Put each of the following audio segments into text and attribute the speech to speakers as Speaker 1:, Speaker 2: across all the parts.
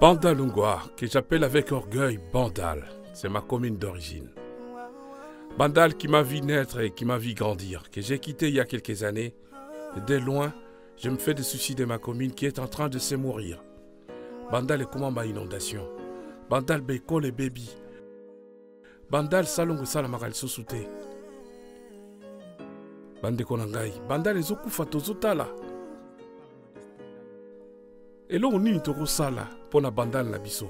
Speaker 1: Bandalungwa, que j'appelle avec orgueil Bandal, c'est ma commune d'origine. Bandal qui m'a vu naître et qui m'a vu grandir, que j'ai quitté il y a quelques années. Et de loin, je me fais des soucis de ma commune qui est en train de se mourir. Bandal est comment ma inondation? Bandal beko les baby. Bandal salongo salamaka lisusu te. bandeko na ngai bandal ezokufa tozotala eloko nini tokosala mpo na bandal na biso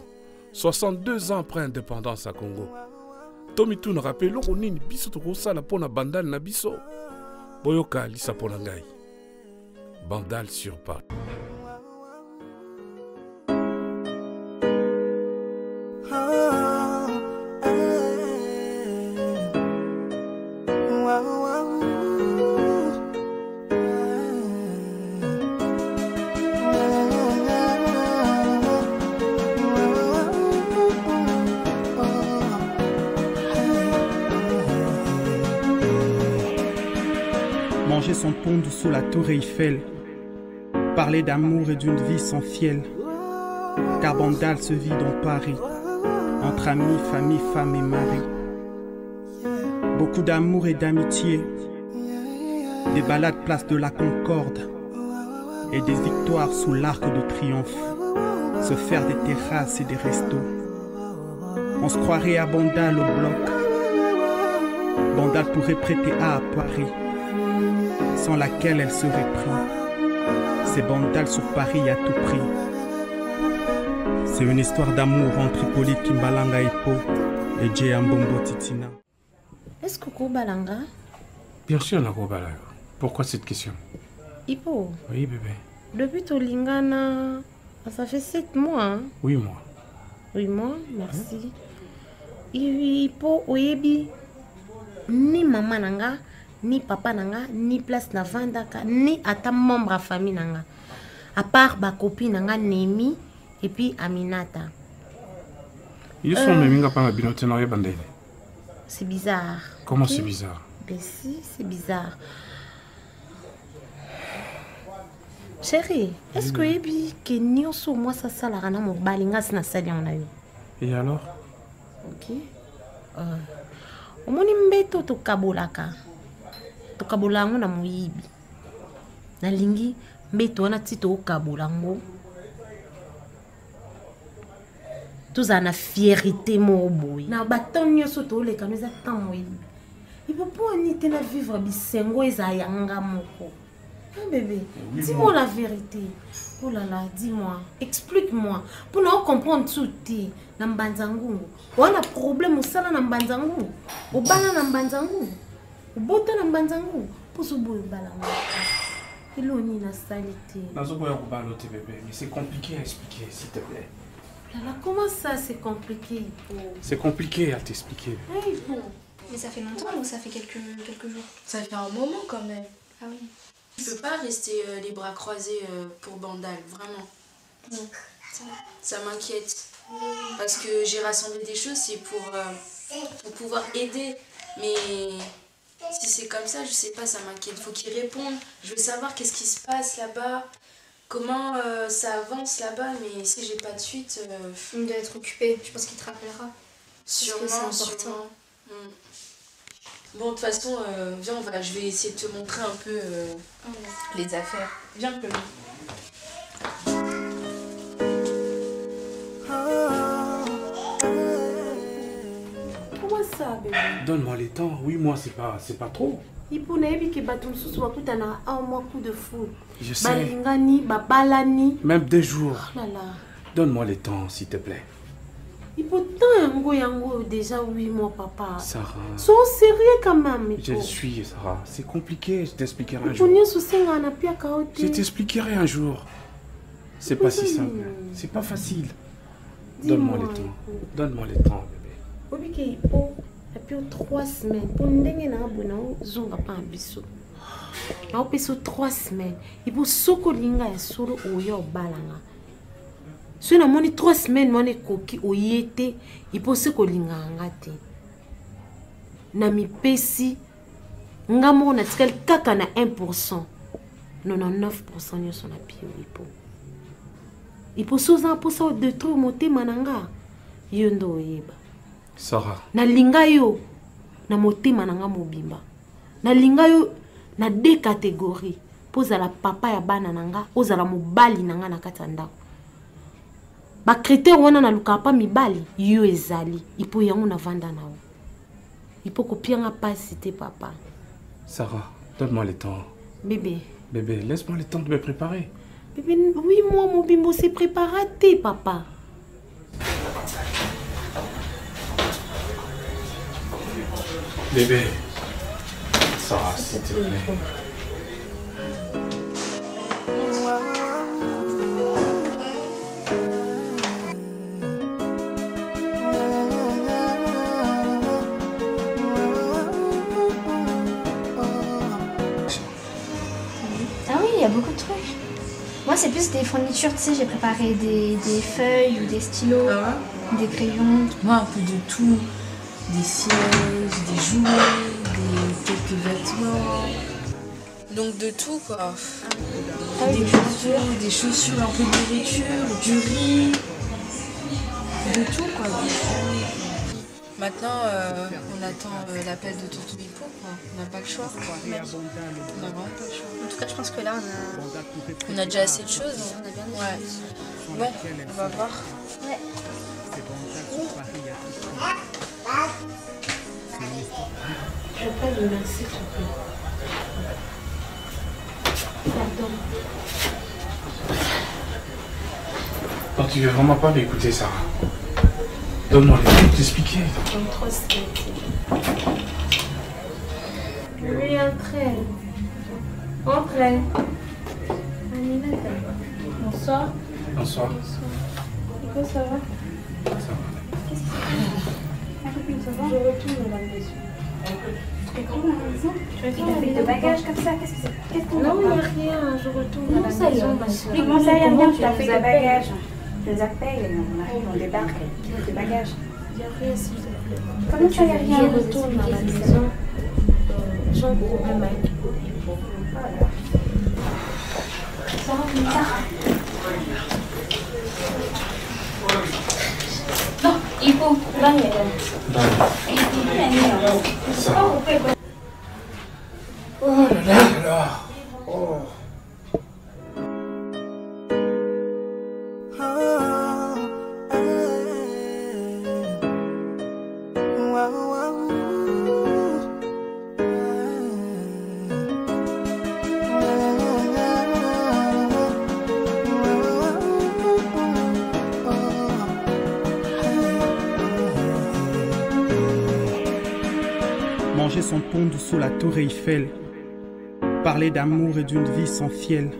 Speaker 1: 62 ans après indépendance ya congo. To mitunaka mpe eloko nini biso tokosala mpo na bandal na biso boyoka lisa mpo na ngai bandal sur part
Speaker 2: Sous la tour Eiffel. Parler d'amour et d'une vie sans fiel. Car Bandal se vit dans Paris. Entre amis, famille, femme et mari. Beaucoup d'amour et d'amitié. Des balades place de la Concorde. Et des victoires sous l'arc de triomphe. Se faire des terrasses et des restos. On se croirait à Bandal au bloc. Bandal pourrait prêter à Paris sans laquelle elle serait prise. C'est Bandal sur Paris à tout prix. C'est une histoire d'amour entre Hippolyte Kimbalanga Hippo et Jay Ambombo Titina.
Speaker 3: Est-ce que Kobalanga?
Speaker 1: Bien sûr nakobala yo pourquoi cette question?
Speaker 3: Hippo,
Speaker 1: oui bébé
Speaker 3: depuis Tolingana, ça fait 7 mois. Hein?
Speaker 1: oui moi
Speaker 3: Oui, moi, merci. Hippo, oyebi, ni maman nanga, ni papa nanga, ni place na vandaka, ni ata membre ya famille nanga. À part ba copine nanga Nemi et puis Aminata.
Speaker 1: yo so meminga mpa na bino te na oyeba ndenge
Speaker 3: C'est bizarre.
Speaker 1: comment
Speaker 3: ok?
Speaker 1: c'est bizarre
Speaker 3: Ben si, c'est bizarre. Chérie, est-ce que oyebi ke nyonso mwasi asalaka na mobali nga si nasali yango na yo
Speaker 1: et alors
Speaker 3: ok Euh, omoni mbeto tokabolaka tokabola yango na moyibi nalingi mbeto wana ti tookabola yango tozala na fierité moko boye na baton nyonso toolekano eza tan moyibi ani te na vivre bisengo ezala yanga moko Ah, bébé, dis-moi la vérité. Oh là là, dis-moi, explique-moi. Pour nous comprendre tout, t'es na mbanzangu. Wana problème osala na mbanzangu. Obala na mbanzangu. Na
Speaker 1: nazoboya kobala te mais c'est compliqué à expliquer s'il te plaît
Speaker 3: là, comment ça c'est compliqué
Speaker 1: c'est compliqué à t'expliquer
Speaker 3: Hey, bon.
Speaker 4: Mais ça fait longtemps ou ça fait quelques, quelques jours?
Speaker 5: Ça fait un moment quand même.
Speaker 4: Ah oui.
Speaker 5: Je peux pas rester euh, les bras croisés euh, pour Bandal, vraiment.
Speaker 4: Non.
Speaker 5: Ça m'inquiète. Parce que j'ai rassemblé des choses, c'est pour, euh, pour pouvoir aider. Mais si c'est comme ça, je sais pas, ça m'inquiète. Faut qu'il réponde. Je veux savoir qu'est-ce qui se passe là-bas. Comment euh, ça avance là-bas. Mais si j'ai pas de suite, euh,
Speaker 4: Il doit être occupé, je pense qu'il te rappellera.
Speaker 5: sûrement, sûrement. Mm. Bon, de toute façon, euh, viens, on va, je vais essayer de te montrer un peu euh, les affaires. Viens, Chloé.
Speaker 3: Bébé
Speaker 1: donne-moi les temps. Oui moi c'est pas c'est pas trop.
Speaker 3: Ipo nayebi ke bato mosusu bakutana un mois coup de balingani babalani.
Speaker 1: Même deux jours.
Speaker 3: Oh là
Speaker 1: donne-moi les temps s'il te plaît.
Speaker 3: Yango, yango, déjà 8 mois, papa.
Speaker 1: Sarah.
Speaker 3: Sois sérieux quand même.
Speaker 1: je suis Sarah. C'est compliqué je t'expliquerai un jour. Je t'expliquerai un jour. C'est pas si
Speaker 3: Oui.
Speaker 1: simple. C'est pas facile. Donne-moi les temps. Donne-moi les temps bébé.
Speaker 3: Ipo apio trois semaines mpo ndenge na boye naozonga trois semaines. Ipo obalanga soki namoni trois semaines wana ekoki oye te ipo soki olingaka nga te na mipesi nga moko natikali kaka na 1 pourcent 99 pourcent nyonso na pio ipo nde oyeba
Speaker 6: Sarah,
Speaker 3: nalinga yo na motema na nga mobimba. Nalinga yo na de catégorie mpo ozala papa ya bana na nga ozala mobali na nga na kati ya ndako. Bacritère wana nalukaka mpa mibali yo ezali. Ipo yango navanda na yo. Ipo kopianga mpasi te papa.
Speaker 6: Sarah, donne-moi le temps.
Speaker 3: bébé.
Speaker 6: Bébé, laisse-moi le temps de me préparer.
Speaker 3: bébé oui moi mobimbo se prépara te papa
Speaker 6: Bébé. Sarah, s'il te plaît.
Speaker 4: Ah oui, il y a beaucoup de trucs. Moi, c'est plus des fournitures, tu sais, j'ai préparé des, des feuilles ou des stylos, des crayons.
Speaker 5: Moi, un peu de tout. Des sièges, des jouets, des, quelques vêtements. Donc de tout, quoi. Des chaussures, des chaussures, un peu de nourriture, du riz. De tout, quoi. Maintenant, euh, on attend euh, l'appel de Tonton Hippo, quoi. On n'a pas le choix, quoi. On n'a vraiment pas le choix.
Speaker 4: En tout cas, je pense que là, on a,
Speaker 5: On a déjà assez de choses.
Speaker 4: on a bien
Speaker 5: Ouais.
Speaker 4: choses.
Speaker 5: Bon, on va voir.
Speaker 3: Je peux le te plaît pardon
Speaker 6: Non, tu veux vraiment pas m'écouter, Sarah. Donne-moi le temps de t'expliquer.
Speaker 3: Comme trop stressé. Oui, entrez. Entrez. Aminata. Bonsoir.
Speaker 6: Bonsoir.
Speaker 3: Nico, ça va Je retourne à la maison.
Speaker 4: Tu as fait de bagages comme ça Qu'est-ce que c'est Qu'est-ce qu'on
Speaker 3: Non, il n'y a rien. Je retourne à la maison.
Speaker 7: Comment ça, y a rien Tu as fait
Speaker 8: des
Speaker 7: bagages.
Speaker 8: Je les appelle, on arrive, on débarque. Des bagages.
Speaker 3: Il n'y a rien, s'il te plaît.
Speaker 7: Comment tu as rien
Speaker 3: Je retourne à la maison. J'ai un problème avec Hippo.
Speaker 4: Non, Hippo, là, il y a
Speaker 6: Oh là là là. Oh.
Speaker 2: Sous la tour Eiffel. Parler d'amour et d'une vie sans fiel.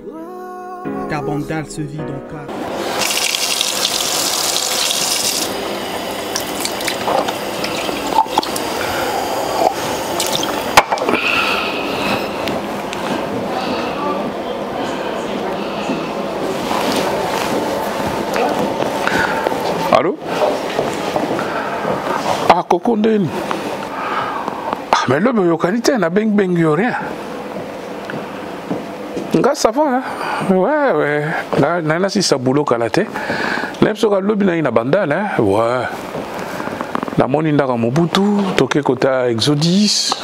Speaker 2: Car Bandal se vit dans Paris.
Speaker 6: Allô? Ah, me lobi oyokani te nabengibengi yo rien. Nga sava wewe naye nasisa bulo kala te. Naye biso kalobi na ye na bandale we namoni ndaka mobutu toke kota exodis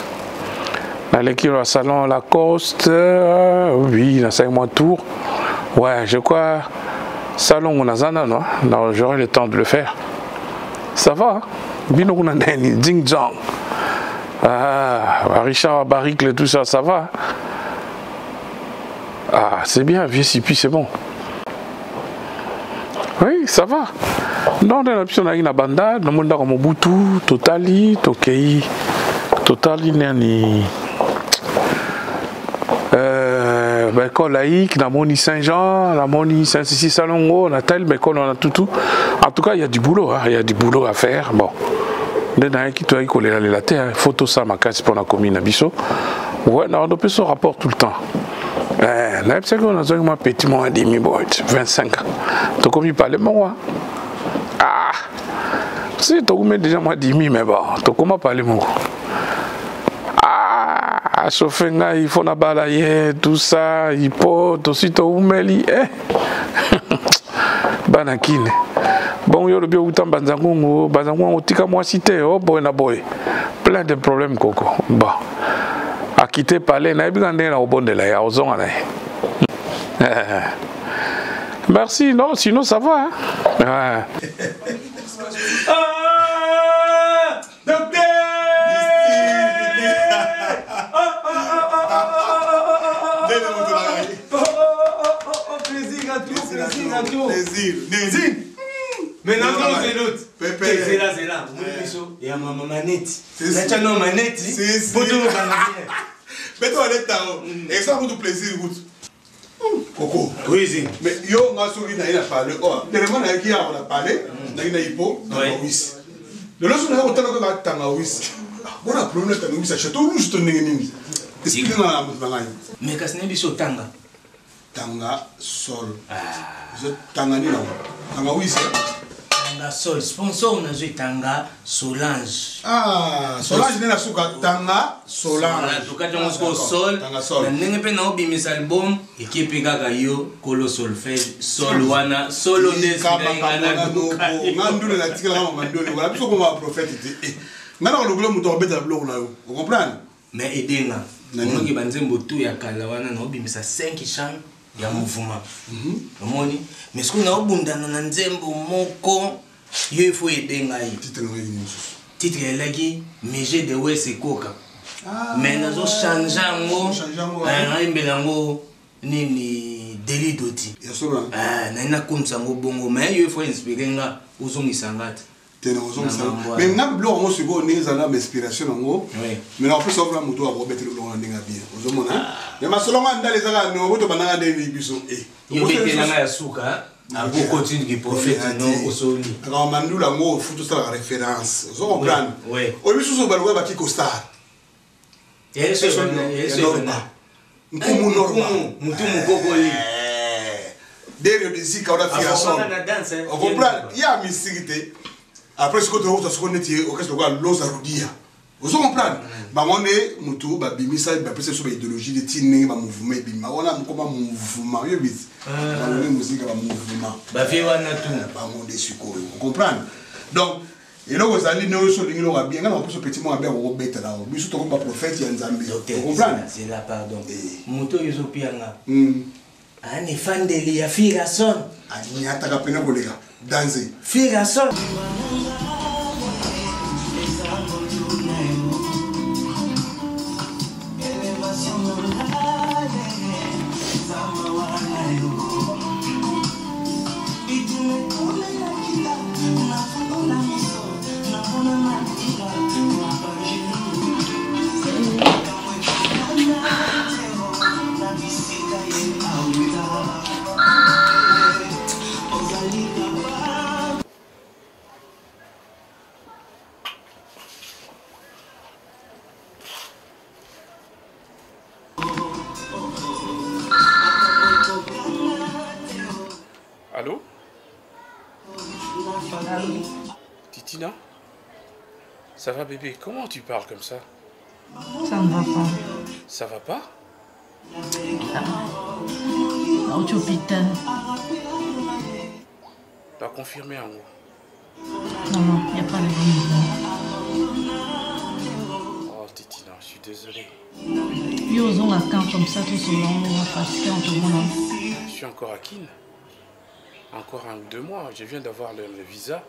Speaker 6: naleki na salon lacoste euh, oui nasali mwa tour. Ouais je crois salongo naza nano na j'aurai le temps de le faire. Ça va bino kuna ndeni ding jong ah, richard baricle tout ça ça va. Ah c'est bien vieux sipi c'est bon. Oui ça va. Ndonde na biso nayaki na banda namoni ndako mobutu totali tokei totali nani. Euh, baekole laïque namoni saint jean namoni saint sisi salongo natali baekole wana tutu en tout cas il y a du boulot hein, il y a du boulot à faire bon nde nayaki toyaki kolelalela te faut tosala makasi mpo na komi na biso. Ouais naondo mpe so rapport tout le temps. Eh, nayebisaki oyo nazwaki mwa petit mwa demi boy 25 tokomi pale moko ah! Si tokumi déjà mwa dimi mais bon tokoma pale moko. Ah! Achauffe ngai fo nabala ye tout ça ipo tosi toumeli eh.
Speaker 1: bana kine bon yo lobi outa banzangungu banzangungu otika mwasi te o boye na boye plein de problème koko bon akite pale nayebi ka ndenge na kobondela ye ozonga na merci non sinon ça va hein?
Speaker 9: Ah, docteur Plaisir à plaisir à.
Speaker 10: Plaisir.
Speaker 9: Zine. maintenant ozelot ezelazela omoni biso ya mama maneti natiano
Speaker 10: maneti po tolobanga bien beto banetao eza kutu plaisir kutu
Speaker 9: koko oyizi
Speaker 10: mais yo nga soki naye na parle. Or telema nayaki
Speaker 9: awa
Speaker 10: na parle nayaki na ipo na mawisi lelo so nayaka kotala koyeba tangawisi mpona problème na tangawisi ya chateau rouge to ndenge nini explique nga moto na ngai
Speaker 9: mais kasi nayebi so tanga?
Speaker 10: Tanga sol. Ozotanga nini nango tangawisi Tanga
Speaker 9: sol. Sponsor, joué tanga Solange.
Speaker 10: Ah, Solange n'est la souka. Tanga Solange.
Speaker 9: tokati yango siko sol.
Speaker 10: Tanga sol.
Speaker 9: na ndenge mpe naobimisa album ekipe kaka yo kolo solfege sol wana solo nde
Speaker 10: ngandule natikala kama mandole. Wala biso koma prophète te. Eh, nga na kolokolo moto akobetela biloko na yo. Ocomprendre
Speaker 9: mais edenga.
Speaker 10: Nani?
Speaker 9: omongi banzembo tu ya kala wana naobimisa 5 chambre ya mouvement. Omoni mais soki naobundana na nzembo moko yo ifo edenga ye titre elaki mege de wes ekoka mais nazochange yango
Speaker 10: ah.
Speaker 9: nayembela yango nini deli doti.
Speaker 10: Ya solo
Speaker 9: nai nakomisa yango bongo mais yo ifo inspire nga ozongisa nga te
Speaker 10: mais
Speaker 9: wana.
Speaker 10: nga biloko yango sikoyo ndenge ezalanga ma inspiration yango mais na kopesa okona moto akobetela biloko na ndenge ya bien. Ozomona mais masolo nga ndala ezaka nongo to bandanga ndenge biso eh. akamamandula yango ofuti osalaka référence. Ozo comprendre. oyo misusu balokola baki kostar nkumu
Speaker 9: normamutu mukokoli
Speaker 10: derio desika ona fiason ocomprendre ya misiki te après sikoyo tokota sikoyo neti okesi lokola loza rodia ozo comprendre. Bango nde motu babimisa bapesa biso baidéologie neti ndenge bamouvement ebima wana mokoma mouvement oyebisi bango nde muzika bamouvement
Speaker 9: bavie wana tu
Speaker 10: bango nde sikoyo ocomprendre donc eloko ezali nde oyo so olingi lokola bien petit moko ya bien kokobetela yango biso toko baprophète ya nzambe
Speaker 9: pardon. Moto oyo ezopianga
Speaker 10: Mm.
Speaker 9: ani efandeli ya firason.
Speaker 10: Anyataka pene koleka danse
Speaker 9: firason
Speaker 1: Allô? Titina? Ça va bébé? Comment tu parles comme ça?
Speaker 11: Ça ne va pas.
Speaker 1: Ça va pas?
Speaker 11: Au hôpital.
Speaker 1: T'as confirmé en gros.
Speaker 11: Non, non, il n'y a pas de bonne
Speaker 1: Oh Titina, je suis désolé.
Speaker 11: nouvelle. Yo, ils ont la comme ça tout au long, on va en tout.
Speaker 1: Je suis encore à Kin. Encore un ou deux mois. Je viens d'avoir le, le visa.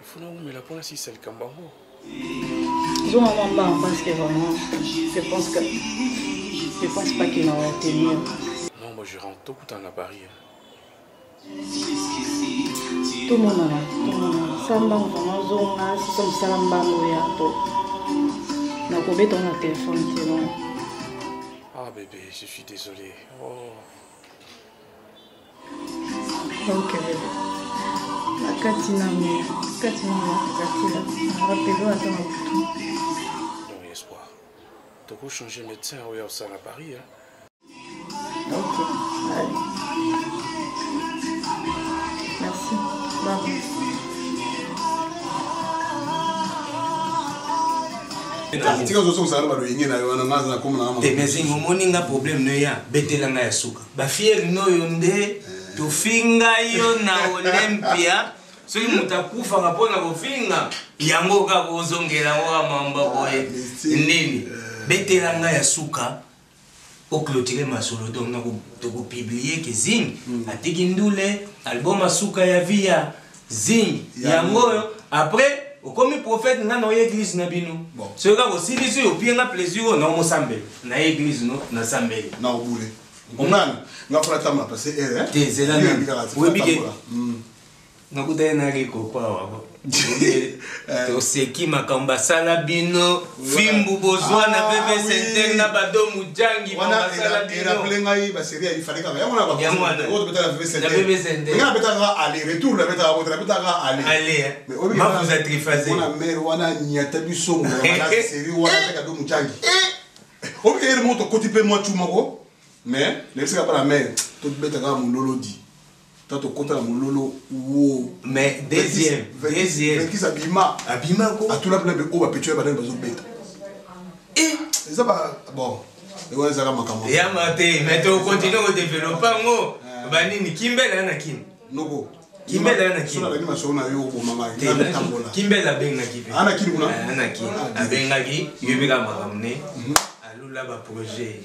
Speaker 1: Il faut nous mais la pour si c'est le Kambango.
Speaker 11: Un moment parce que vraiment, je pense que. Je pense pas qu'ils vont tenir.
Speaker 1: Non, moi je rentre tout le temps à Paris. hein.
Speaker 11: Tout le monde a tout le monde. Samba, vraiment, zonga, si comme ça, mbango ya to. nakobeta na telefone te non
Speaker 1: Ah bébé, je suis désolé. Oh.
Speaker 11: Ok bebe nakati na me kati na nakakatila rapelo ata na butu
Speaker 1: Non, espoir. Toko changer médecin oui, au sein à Paris. Hein.
Speaker 11: ok allez merci bye
Speaker 10: tika ozosongisana balo yenge na yo wana ngaza na komona
Speaker 9: te mais zinga omoni nga problème no ya betelanga ya suka bafiere noyo nde tofinga yo na olympia. Soki moto akufaka mpona kofinga yango kaka ozongela ngo kamamba boye. Nini? betela ngai ya suka oclotire masolo donc tokopiblie ke zing. Atiki ndule album asuka ya via zing. Yango oyo après okomi prophète nga na oyo église na bino. Soki kaka osilisi oyo opie nga plaisir oyo na omosambela na ye église no nasambeli
Speaker 10: na obule omnani ngafuna tambula pase
Speaker 9: ere tezelaoyebike nakuta ye nakekoko awako toseki makambo basala bino. Fimbu bozwa na vvs inter na badomu jangi
Speaker 10: basalaeraple ngai baserie ifalekaka yangonaaa betaka ale retour nabetaka botela betaka
Speaker 9: alemafuza
Speaker 10: trifazena mare wana nyata biso moyaaserie wana beka domu jangi. Oyeere moto koti mpe mwa cu moko mais lebisaka bana mere tobetaka mololo di to tokotala mololo wo
Speaker 9: mais deuxième deuxième.
Speaker 10: vekis abima
Speaker 9: abima ko
Speaker 10: atuna mpena oyo bapetio ya banani bazobeta eza ba bon. Ewana ezaka makambo
Speaker 9: yama te mais tokontinue kodevelope yango banini kimbela na kini
Speaker 10: noko.
Speaker 9: Kimbela na kini
Speaker 10: sonalangi masolo na yo obomama natambola
Speaker 9: kimbela abengaki pe
Speaker 10: ana kini kuna
Speaker 9: ana kini abengaki yobeka makambo ne alula baprojet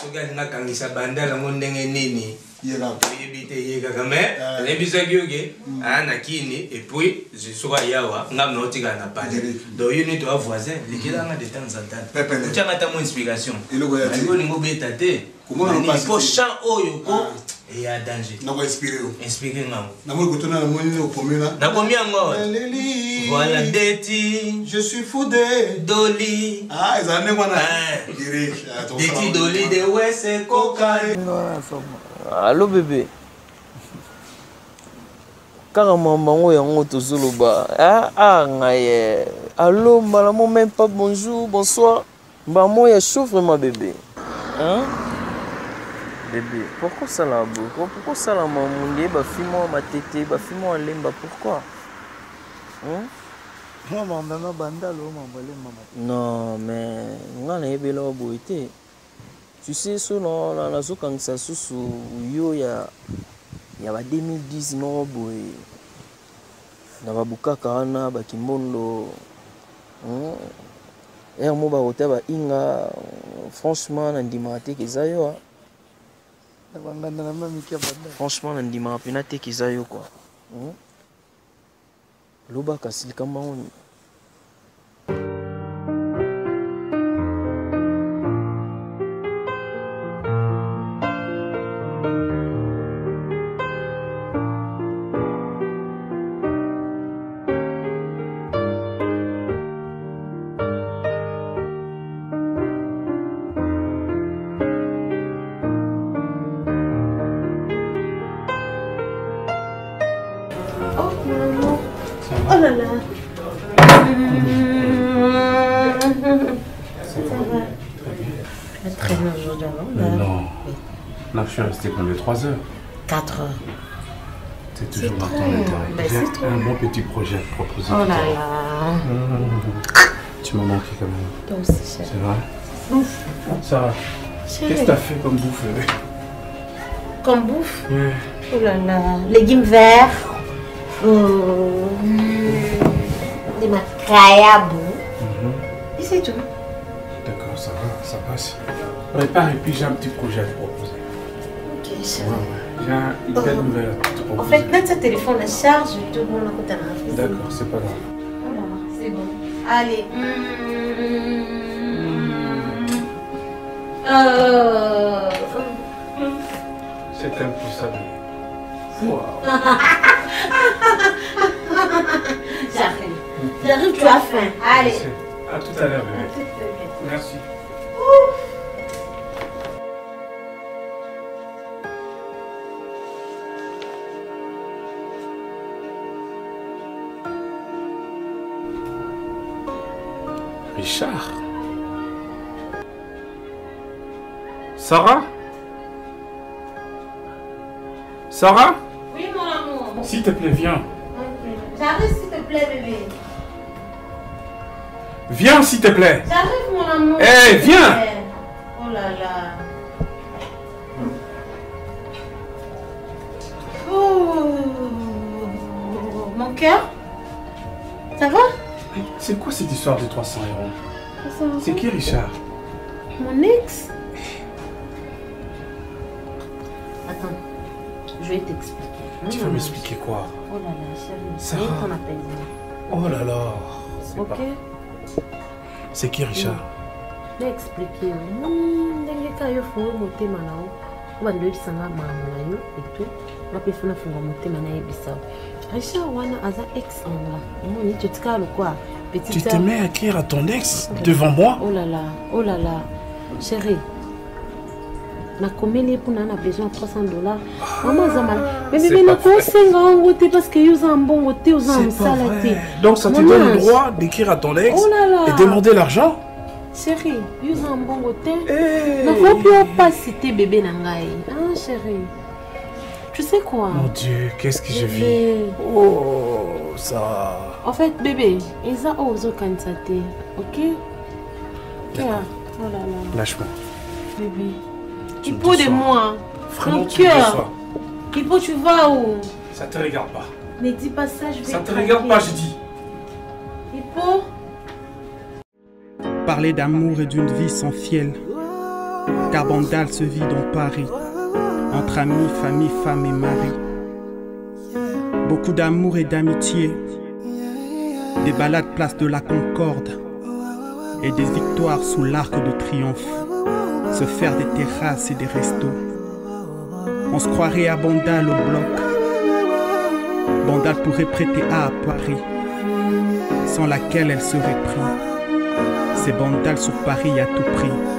Speaker 9: soki alinga akangisa bandala yango ndenge nini? Oyebi te ye kaka mais alembisaki oke aya na kini epuis soki ayawa ngam na otikala na pale. Donc yo nini toya voisin lekelanga de temps en temps. Otyanga ta mo inspiration. Olingi obeta te. Po champ oyo ko eya danger.
Speaker 10: Nako inspire yo
Speaker 9: inspire ngango
Speaker 10: namoni kotona namoni okomena
Speaker 9: nakomi yango voilà deti
Speaker 10: je suis foudé
Speaker 9: doli
Speaker 10: ah ezala ndenge wana
Speaker 9: deti doli de wese koka
Speaker 12: alo bebe kaka mamango yango tozoloba ah ngai alo mbala mo même pas bonjour bonsoir. Mbala mo ya chaud vraiment bébé. Hein? Bébé. Pourquoi osala boye pourquoi osala mamungi ye bafi mwa matete bafi mwa alemba pourquoi?
Speaker 13: Mamama bandalo mambo alemba
Speaker 12: non mais nga nayebela wa boye te tu sais so nazokangisa susu yo ya ya ba 2010 moko boye na babukaka wana bakimbondo ere mo bakota bainga franchement nandimaka teke eza yo banganda na ma mike ya banda.
Speaker 3: Franchement nandimaka mpena te kiza yo kua hmm? lobaka
Speaker 1: si likambo yango suis resté combien 3 heures
Speaker 3: 4 heures.
Speaker 1: C'est toujours dans ton intérêt.
Speaker 3: Ben,
Speaker 1: J'ai un bon petit projet à te proposer.
Speaker 3: Oh là là.
Speaker 1: Mmh. Tu m'as manqué quand même.
Speaker 3: Toi aussi, chérie.
Speaker 1: C'est vrai
Speaker 3: Bouffe.
Speaker 1: Sarah, qu'est-ce que t'as fait comme bouffe
Speaker 3: Comme bouffe?
Speaker 1: Ouais.
Speaker 3: Oh là là. Légumes verts. Euh, des macayabou.
Speaker 1: Mhm.
Speaker 3: Et c'est tout.
Speaker 1: D'accord, ça va, ça passe. Ah, et puis j'ai un petit projet à te proposer. Un- une belle nouvelle à te
Speaker 3: En fait, mettre ce téléphone à charge, tout le monde a côté
Speaker 1: D'accord, c'est pas grave.
Speaker 3: C'est bon. Allez. Euh...
Speaker 1: C'est un ça bébé.
Speaker 3: J'arrive. J'arrive, tu as faim. Allez.
Speaker 1: À tout à l'heure Richard. Sarah? Sarah?
Speaker 3: Oui, mon amour.
Speaker 1: S'il te plaît, viens.
Speaker 3: J'arrive, s'il te plaît, bébé.
Speaker 1: Viens, s'il te plaît.
Speaker 3: J'arrive, mon amour.
Speaker 1: Eh, viens.
Speaker 3: Oh là là. Oh, mon cœur, ça va?
Speaker 1: C'est quoi cette histoire de 300 euros C'est qui Richard
Speaker 3: Mon ex Attends, je vais t'expliquer.
Speaker 1: Tu vas m'expliquer quoi
Speaker 3: Oh là là, chérie.
Speaker 1: Sarah.
Speaker 3: Ton apaisement.
Speaker 1: Oh là là. C'est
Speaker 3: Ok
Speaker 1: C'est qui Richard
Speaker 3: naexplike yo moni ndenge kaka yo fungo motema na yo obanda oyebisanga makambo na yo etu nga mpe funa funga motema nayebisa richard wana aza ex
Speaker 1: Tu te mets à écrire à ton ex devant moi?
Speaker 3: Oh là là oh là là. Chéri nakomeli ye mpona na besoin ya 300 dollars. Mama aza mala me bebe nakosenga yango te parce que yo oza mbongo te oza mosala te.
Speaker 1: Donc ça te donne le droit d'écrire à ton ex
Speaker 3: Oh là là.
Speaker 1: et demander l'argent?
Speaker 3: Chéri yo oza mbongo te. Nakoki opasi te bebe na ngai. Ah chéri tu sais quoi
Speaker 1: Mon Dieu, qu'est-ce que je vis. Oh, ça.
Speaker 3: en fait bébé eza oyo ozokanisa te ok? Cœur. oh là là
Speaker 1: Lâche-moi.
Speaker 3: bébé
Speaker 1: Tu
Speaker 3: il
Speaker 1: me
Speaker 3: faut de moi
Speaker 1: Vraiment,
Speaker 3: mon
Speaker 1: tu
Speaker 3: cœur il faut tu vas où
Speaker 1: Ça te regarde pas.
Speaker 3: ne dis pas ça je vais
Speaker 1: Ça te
Speaker 3: craquer.
Speaker 1: regarde pas, je dis.
Speaker 3: faut
Speaker 2: Parler d'amour et d'une vie sans fiel. Car Bandal se vit dans Paris, entre amis, famille, femme et mari. Beaucoup d'amour et d'amitié. Des balades place de la Concorde. Et des victoires sous l'arc de triomphe. Se faire des terrasses et des restos. On se croirait à Bandal au bloc. Bandal pourrait prêter A à Paris, sans laquelle elle serait prise. C'est Bandal sur Paris à tout prix.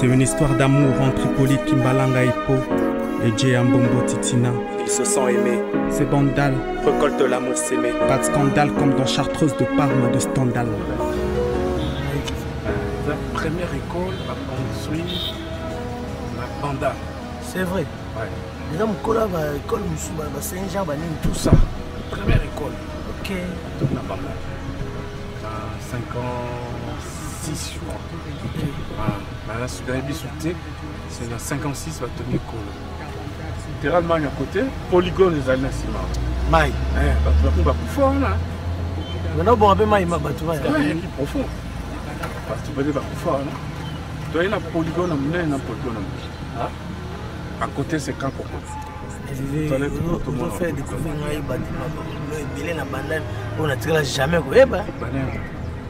Speaker 2: C'est une histoire d'amour entre Hippolyte Kimbalanga Hippo et Jay Ambombo Titina. Ils se sont aimés. C'est Bandal. Récolte l'amour s'aimer. Pas de scandale comme dans Chartreuse de Parme de Stendhal.
Speaker 1: La première école à construire la panda.
Speaker 14: C'est vrai.
Speaker 1: Ouais.
Speaker 14: eza mokolo ya baekole mosusu basaint jean banini
Speaker 1: Tout ça. Première école.
Speaker 14: ok
Speaker 1: Toute la panda. En 56, je crois. Maintenant, avez bien sauté, c'est dans 56 va tenir. Littéralement, à côté, polygone les années ciment.
Speaker 14: mai
Speaker 1: Eh, bato bakuni bakufa wana
Speaker 14: wana obonga mpe mai ma bato baya
Speaker 1: yangi profond bele bakufa wana toyei na polygone monene na polygone à côté c'est
Speaker 14: découvrir ebele na bandani oyo natikala jamais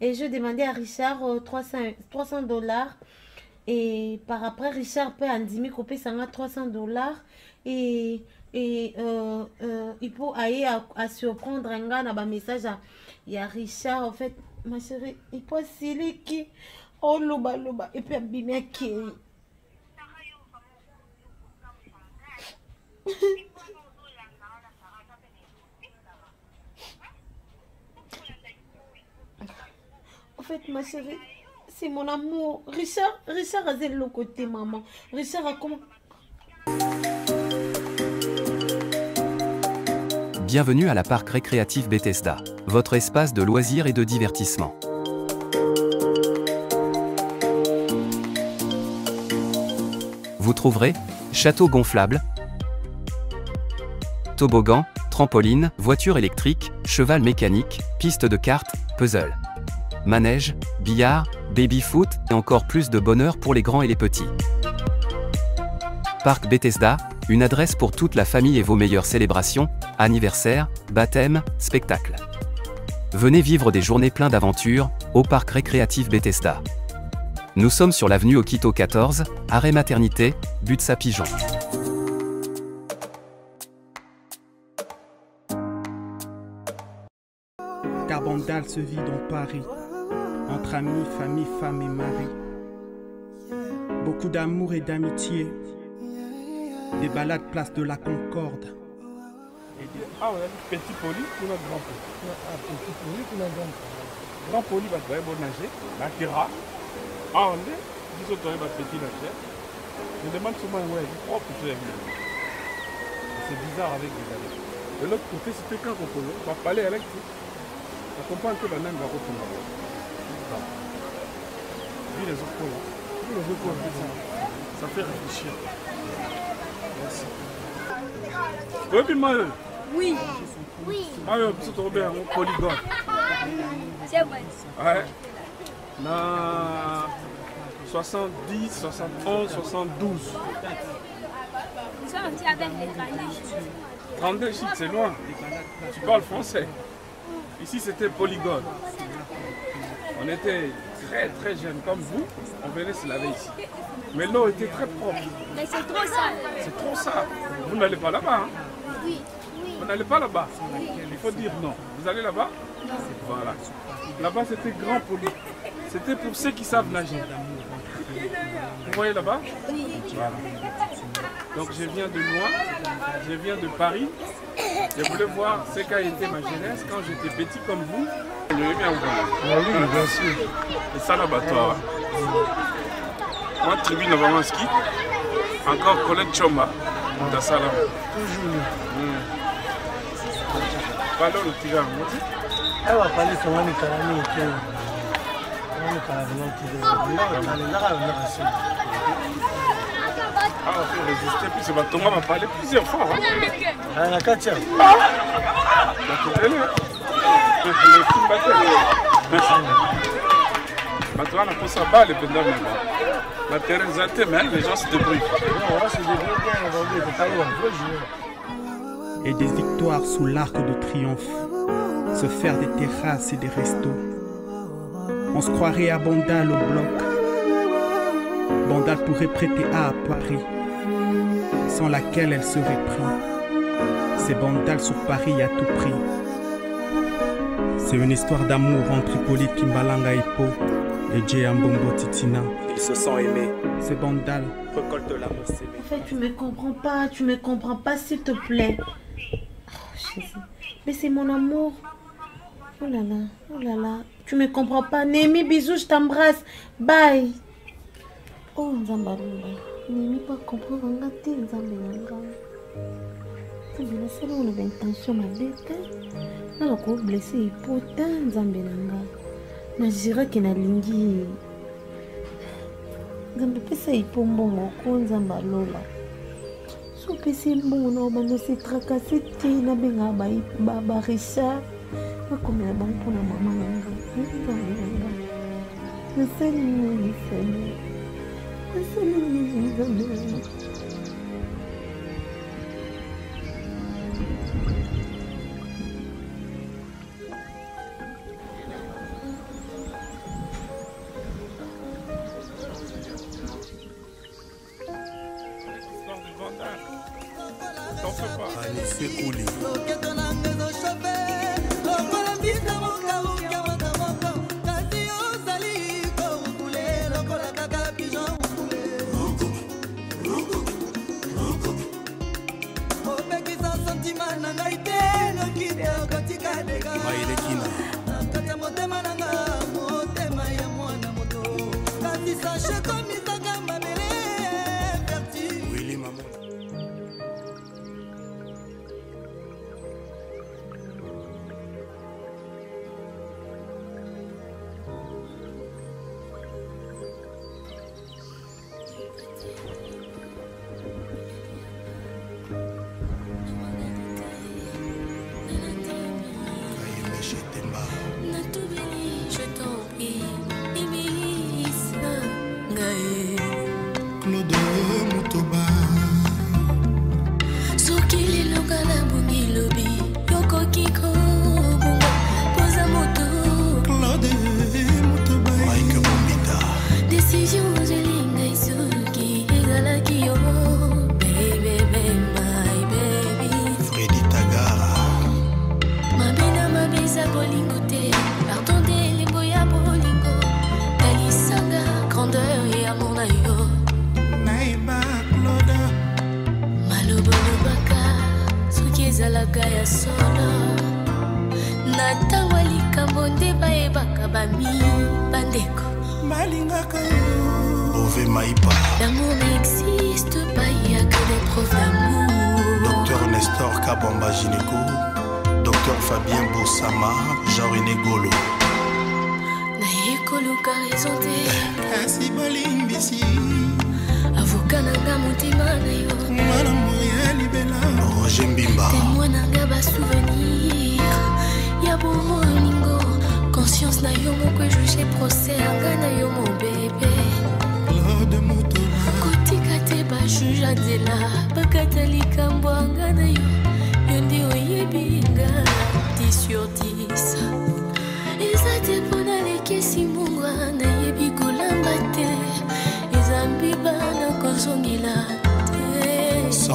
Speaker 3: et je demandais à Richard euh, 300 300 dollars. Et par après, Richard peut en dimi couper 300 dollars. Et, et euh, euh, il peut aller à, à surprendre un gars dans un message. à- Il y a Richard, en fait, ma chérie, il peut siliki. Oh, loba, loba. Et puis, abîmer qui? fait, ma chérie, c'est mon amour. Richard, Richard a zéro côté, maman. Richard a comment
Speaker 15: Bienvenue à la parc récréatif Bethesda, votre espace de loisirs et de divertissement. Vous trouverez château gonflable, toboggan, trampoline, voiture électrique, cheval mécanique, piste de cartes, puzzle, manège, billard, baby-foot et encore plus de bonheur pour les grands et les petits. Parc Bethesda, une adresse pour toute la famille et vos meilleures célébrations, anniversaires, baptêmes, spectacles. Venez vivre des journées pleines d'aventures au parc récréatif Bethesda. Nous sommes sur l'avenue Okito 14, arrêt maternité, Butsa Pigeon.
Speaker 2: Se vit dans Paris, entre amis, famille, femme et mari. Beaucoup d'amour et d'amitié. Des balades place de la Concorde.
Speaker 1: Ah, on a dit petit poli, puis notre grand poli.
Speaker 14: Ah, petit poli, puis notre grand poli.
Speaker 1: Grand poli, bah, tu vas nager. Là, tu iras. Ah, on est. Vas petit nager. Je demande souvent, ouais, je crois que tu es C'est bizarre avec les années. De l'autre côté, c'était quand on. On va parler avec tu. Ça comprend que la même va. Vu les autres là. Vu les autres là. Ça fait réfléchir. Merci. Oui, puis moi.
Speaker 16: Oui. Oui.
Speaker 1: Ah, oui, c'est trop bien, un polygone.
Speaker 16: C'est vrai.
Speaker 1: Ouais. Na 70, 71, 72.
Speaker 16: Nous sommes avec les grands
Speaker 1: 32 chic, c'est loin. Tu parles français. Ici, c'était polygone. On était très très jeunes comme vous. On venait se laver ici. Mais l'eau était très propre.
Speaker 16: Mais c'est trop sale.
Speaker 1: C'est trop sale. Vous n'allez pas là-bas. Hein?
Speaker 16: Oui.
Speaker 1: Vous n'allez pas là-bas. Il faut dire non. Vous allez là-bas?
Speaker 16: Non.
Speaker 1: Voilà. Là-bas, c'était grand poli. C'était pour ceux qui savent nager. Vous voyez là-bas?
Speaker 16: Oui.
Speaker 1: Voilà. Donc je viens de loin, je viens de Paris. Je voulais voir ce qu'a été ma jeunesse quand j'étais petit comme vous. olobi bien
Speaker 14: voilà bien sûr.
Speaker 1: Esala bato awa mwa tribune na bango ski. Encore collègue chomba. Moto
Speaker 14: asala
Speaker 1: pale olotika yango
Speaker 14: awa pale esangani kalami ete kalami kalabinatiakalendaka
Speaker 1: soi awa pe résister puise batonga bapale plusieurs fois
Speaker 14: na kati ya
Speaker 1: bakotele
Speaker 2: Et des victoires sous l'arc de triomphe, se faire des terrasses et des restos. On se croirait à Bandal au bloc. Bandal pourrait prêter A à Paris, sans laquelle elle serait prise. C'est Bandal sur Paris à tout prix. C'est une histoire d'amour entre Hippolyte Kimbalanga Hippo et Jay Ambombo Titina. Ils se sont aimés. C'est Bandal, récolte l'amour.
Speaker 3: En fait, tu me comprends pas, tu me comprends pas, s'il te plaît. Oh, Jésus. Mais c'est mon amour. Oh là là, oh là là. Tu me comprends pas. Némi, bisous, je t'embrasse. Bye. Oh, Nzambalula. Némi, pas comprendre. Ngati, Nzambalanga. Nzambe nasala ona baintention mabe te nala koblesse epo te nzambe na nga. Naziraki nalingi ye nzambe pesa epo mbongo ko nzambe alola. So opesi mbongo na obanda setrakase te nabengaka barishard nakomela bango mpona mama na nga. Nzambe na nga nasali nini seigneur nasali nini nzambe? Na nga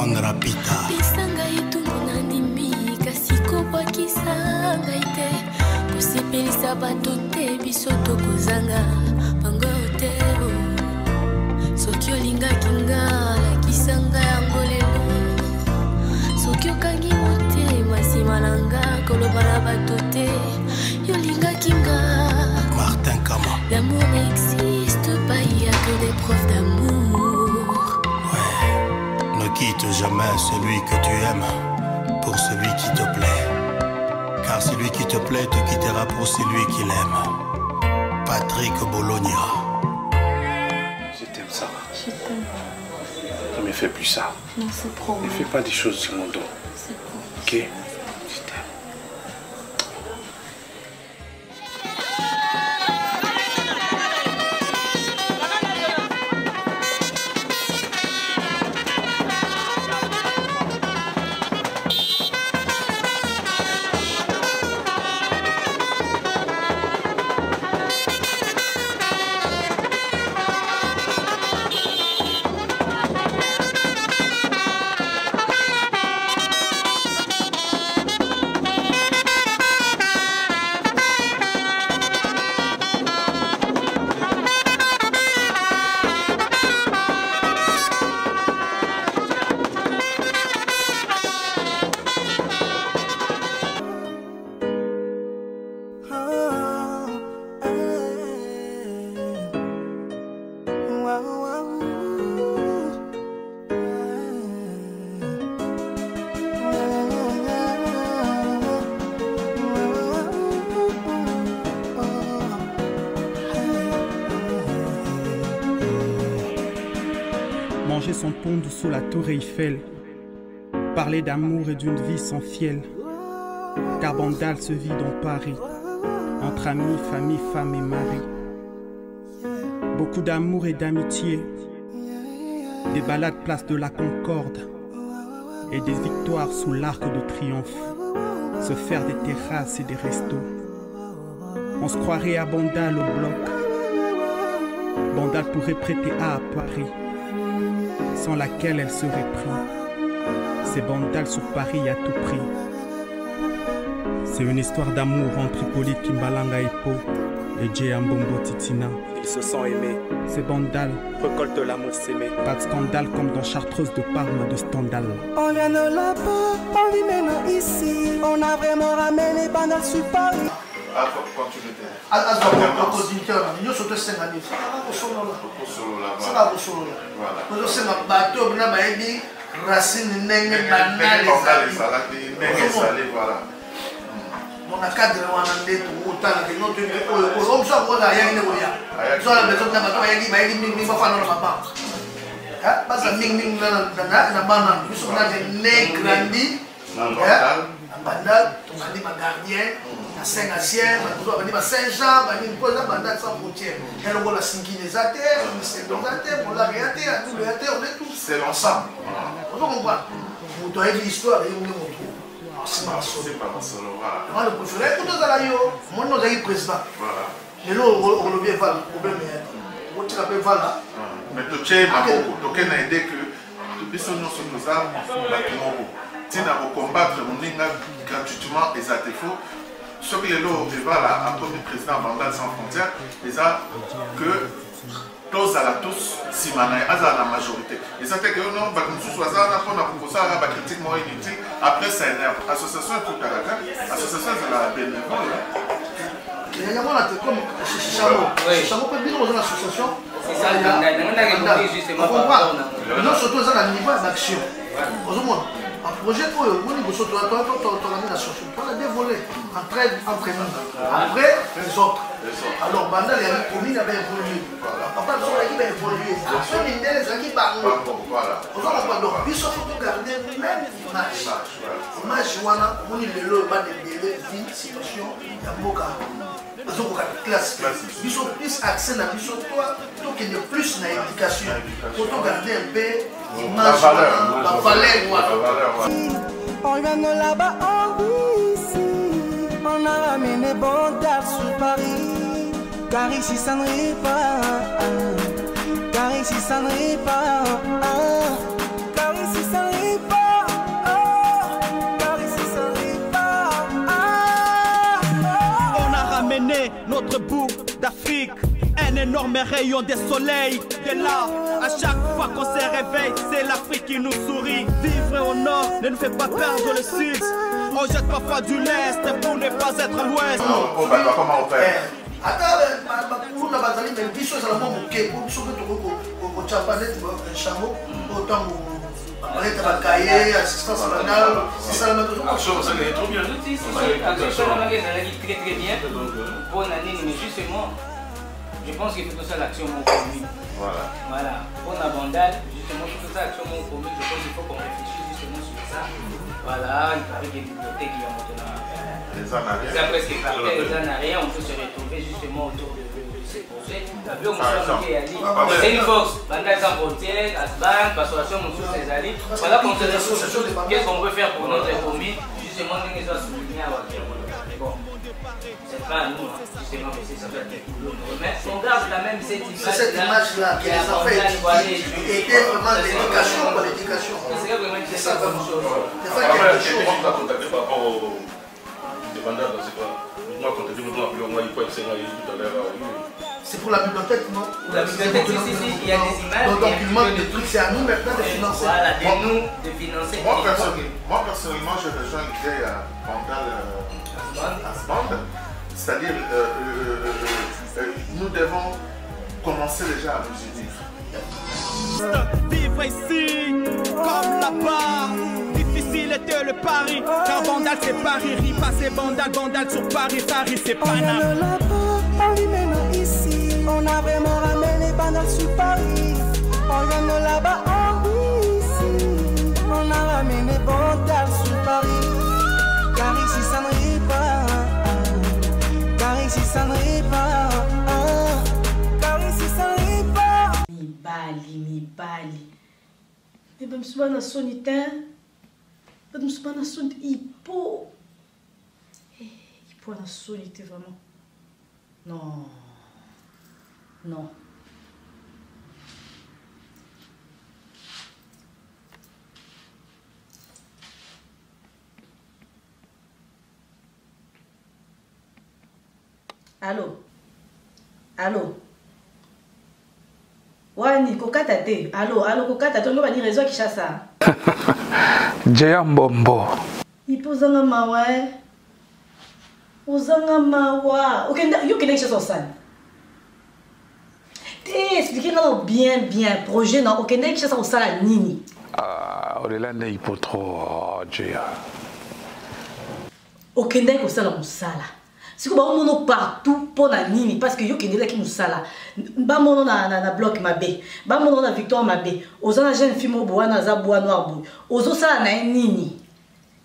Speaker 17: te
Speaker 18: Sandra Pita,
Speaker 19: pesa ngai etumbu na ndimi kasi kobwakisa ngai te kosepelisa bato te biso tokozanga bango te soki olingaki nga lakisa ngai yango lelo. Soki okangi motema nsima na nga koloba na bato te yolingaki nga.
Speaker 18: Martin Kama,
Speaker 19: l'amour n'existe pas il y a que des preuves d'amour
Speaker 18: jamais celui que tu aimes pour celui qui te plaît. Car celui qui te plaît te quittera pour celui qu'il aime. Patrick Bologna.
Speaker 1: Je t'aime ça.
Speaker 11: Je t'aime.
Speaker 1: Ne me fais plus ça.
Speaker 11: Non, c'est promis.
Speaker 1: Ne fais pas des choses sur mon dos.
Speaker 11: C'est promis.
Speaker 1: Ok
Speaker 2: Son pont sous la tour Eiffel. Parler d'amour et d'une vie sans fiel. Car Bandal se vit dans Paris. Entre amis, famille, femme et mari. Beaucoup d'amour et d'amitié. Des balades place de la Concorde. Et des victoires sous l'arc de triomphe. Se faire des terrasses et des restos. On se croirait à Bandal au bloc. Bandal pourrait prêter à Paris sans laquelle elle serait prise. C'est Bandal sur Paris à tout prix. C'est une histoire d'amour entre Hippolyte Kimbalanga Hippo et Jay Ambombo Titina. Ils se sont aimés. C'est Bandal, récolte de l'amour s'aimer. Pas de scandale comme dans Chartreuse de Parme de Stendhal.
Speaker 17: On vient de là-bas, on vit maintenant ici. On a vraiment ramené Bandal sur Paris.
Speaker 20: Azokonditeur nyonso tosenga nini? Saka kosolola. Tozosenga bato bina bayebi racine ndenge banal ezali. mona. cadre wana nde oyo mosu akoza ayaki nde koya zola bezo na bato bayaki bayaki mingi bafana na mabanga baza mingimingi na bana. Biso nate ne grandi. Banda tobandi bagardien na saint gatien bato bandi ba saint jean banini mpo eza banda sans frontière ya lokola sinkini eza te misendo eza te molare ya te adule ya te on est tous. Ensemble ozo comprendre. Moto ayebi histoire ye nde moto. Nsima basolo nga le préféré kuta ozala yo. Moni ozalaki président. Lelo okolobi evala problème ya okotika mpe vala
Speaker 21: mais totie maboko toke na ide ke biso nyonso toza bato moko ntina kocombattre moninga gratuitement eza te fo soki lelo evala akomi président bandal sans frontière eza que tozala tous nsima na ye azala na majorité eza te ke no bato mosusu aza wana mpona kosalaka bacritique moko inutile après ça énerve association ekutaka kaka association ezala bénévole
Speaker 20: yango na te comme chamo chamo mpe bino oza na association nyonso to eza na niveau ya d'action ozomona un projet oyo omoni liboso tolandi na entraide entre nous après les autres. Alors bandal yangi commune aba évolué. Papa biso mindele ezalaki bango ozomona donc biso même image image wana omoni lelo bana ebele vi situation ya mboka azokoka classe biso plus accès na biso toi tokende plus na éducation po togarde image wana bavaleur wana
Speaker 17: On vient de là-bas en ici On a ramené Bondar sur Paris. Car ici ça ne rit pas. Car ici ça ne rit pas
Speaker 22: énorme rayon de soleil. Et là, à chaque fois qu'on se réveille, c'est l'Afrique qui nous sourit. Vivre au nord ne nous fait pas perdre le sud. On jette parfois du lest pour ne pas être à l'ouest.
Speaker 20: ata bakulu na bazali me biso ezala mwa moke po biso mpe tokoki kocapa neti chango o ntango baleta bakaye assistance banale
Speaker 9: ezalaki très je pense qu'il faut que ça l'action mon commune.
Speaker 21: Voilà.
Speaker 9: voilà. Mpona bandal justement faut que ça action mon commune je pense qu'il faut qu'on réfléchisse justement sur ça. Voilà il paraît que les bibliothèques il y a maintenant
Speaker 21: Les arrière.
Speaker 9: ça presque parfait les arrière on peut se retrouver justement autour de, ces projets. La bio mosusu ezali
Speaker 21: Ah,
Speaker 9: c'est une force. Bandal sans frontières asban l'association mosusu ezali voilà qu'on se retrouve. qu'est-ce qu'on peut faire pour notre commune justement ndenge eza souligné awa bon c'est pas à nous hein, justement ça doit être pour l'autre mais on garde quand même cette image
Speaker 20: C'est cette image-là qui les a fait aider vraiment l'éducation pour l'éducation.
Speaker 9: c'est vraiment
Speaker 20: C'est ça vraiment. C'est ça
Speaker 23: Après,
Speaker 20: quelque chose.
Speaker 23: contacté par rapport au c'est quoi? Tout à l'heure.
Speaker 20: pour la bibliothèque, non?
Speaker 9: La bibliothèque, si, si, il y a des images,
Speaker 20: Donc,
Speaker 9: il
Speaker 20: manque des trucs, c'est à nous maintenant de financer.
Speaker 9: Voilà, de nous de financer.
Speaker 21: Moi, perso- moi, personnellement, je rejoins l'idée à Bandal euh, Asband. C'est-à-dire, euh, euh, euh, euh, nous devons commencer déjà à nous unir.
Speaker 22: Vivre ici comme là-bas. Difficile était le pari. Car Bandal c'est Paris. Ripa c'est Bandal. Bandal sur Paris. Paris c'est
Speaker 17: On là-bas, on maintenant ici. On a vraiment ramené Bandal sur Paris. On là-bas, on ici. On a ramené Bandal sur Paris. Car ici ça ne rit pas, car ici ça n'arrive pas, car ici ça n'arrive pas.
Speaker 24: Mi bali, mi bali. Bebe msouba nan soni ten, bebe msouba nan soni ipo. Eh, ipo nan soni te vaman. Non, non. Allo? Allo? Wani kokata te. Allo allo kokata. Te ongo bani réseau ya kishasa
Speaker 6: jeya mbombo.
Speaker 24: Ipo ozanga mawa e ozanga mawa. Yo okende kishasa osala te explike nga na bien bien projet na okende kishasa kosala nini?
Speaker 6: Ah, olela nde ipo tro jeya.
Speaker 24: Okendaki kosala mosala siko baomono partout mpo na nini? Parce que yo okendelaki mosala bamono na, na, na bloc mabe. Bamono na victoire mabe. Oza na jeune fille mobo wana aza bwa noir boye. Ozosala na ye nini?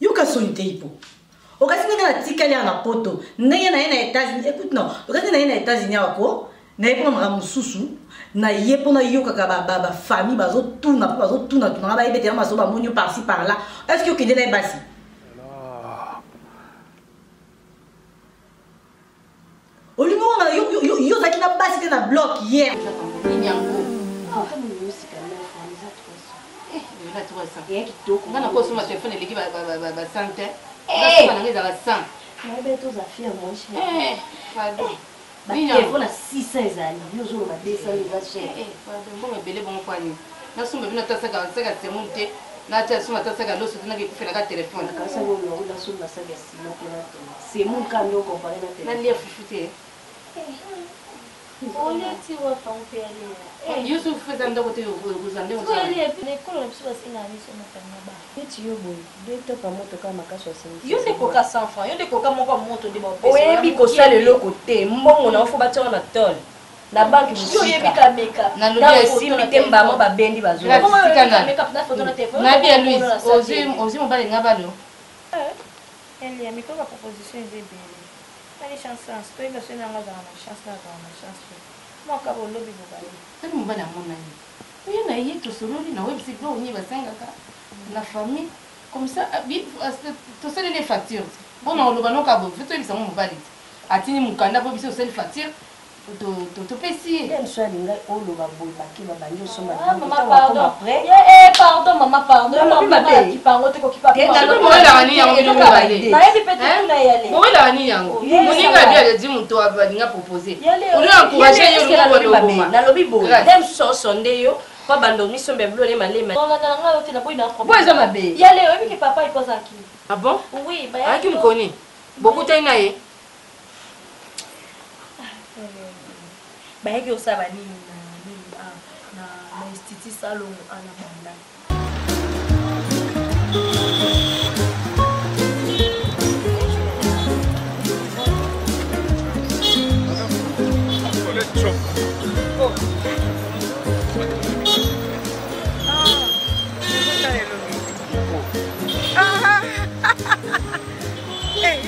Speaker 24: Yoka soni te ipo okasi ndenge natikali awa na poto. Ndenge na ye na états-unis écoute non. Okasi na ye na états-unis awa ko na ye mpona makambo mosusu na ye mpona yokaka bafamille bazotuna mpe bazotunatuna bayebetela maso bamoni yo parci par là est ce que okendela ye basi ozalaki na basi te na blok
Speaker 25: ye ngana kosoma telefone eleki basan te nanga ezala san
Speaker 26: nayebi toza fie mon cher
Speaker 3: batelefone eh, a 600 ezali yo ozoloba 200 eza cher
Speaker 25: bongo ebele bongo kwani nasomba bino atasaka semu te natia soma atasaka loso te nakekufelaka telefone nalia fufu te
Speaker 4: ekolo na biso basinga na biso mokanga ba
Speaker 3: neti yo boye detoka motoka makasi asengi
Speaker 27: yo nde koka 100 franc yo nde koka moko ya moto nde
Speaker 3: oyebi kosala eloko te mbongo na ofo batiaka na tole na banke esimbi te mbamo babendi
Speaker 25: bazonabi ya louise. ozwi mobali nga balo
Speaker 4: elia mikoka proposition eza ebele nali chance chance toyeba so nanga azala na chance na azala na chance te mwaka bolobi bobali
Speaker 25: tali mobali amonani oyo na ye tosololi na websi bilo onye basengaka. Na famille. Comme ça tosaleli facture. Mpona oloba noka bo fe toyebisango mobali. Te atini mokanda po biso osali facture topesi
Speaker 3: msu alinga oloba boye bakeba bandi
Speaker 25: osomaoyelaka nini yango? Eh? Moninga bi aledi moto alinga propose olo encourage ye
Speaker 3: nalobi boye. Msusu osonde yo mpo bandomiso mbebulone
Speaker 27: malemapo
Speaker 25: eza mabe.
Speaker 27: Yale oyebiki papa ikozaki
Speaker 25: abon ah
Speaker 27: oui
Speaker 25: ayaki mokoni bokutani na ye.
Speaker 27: Bayaki osala banini na institut salongo ana banda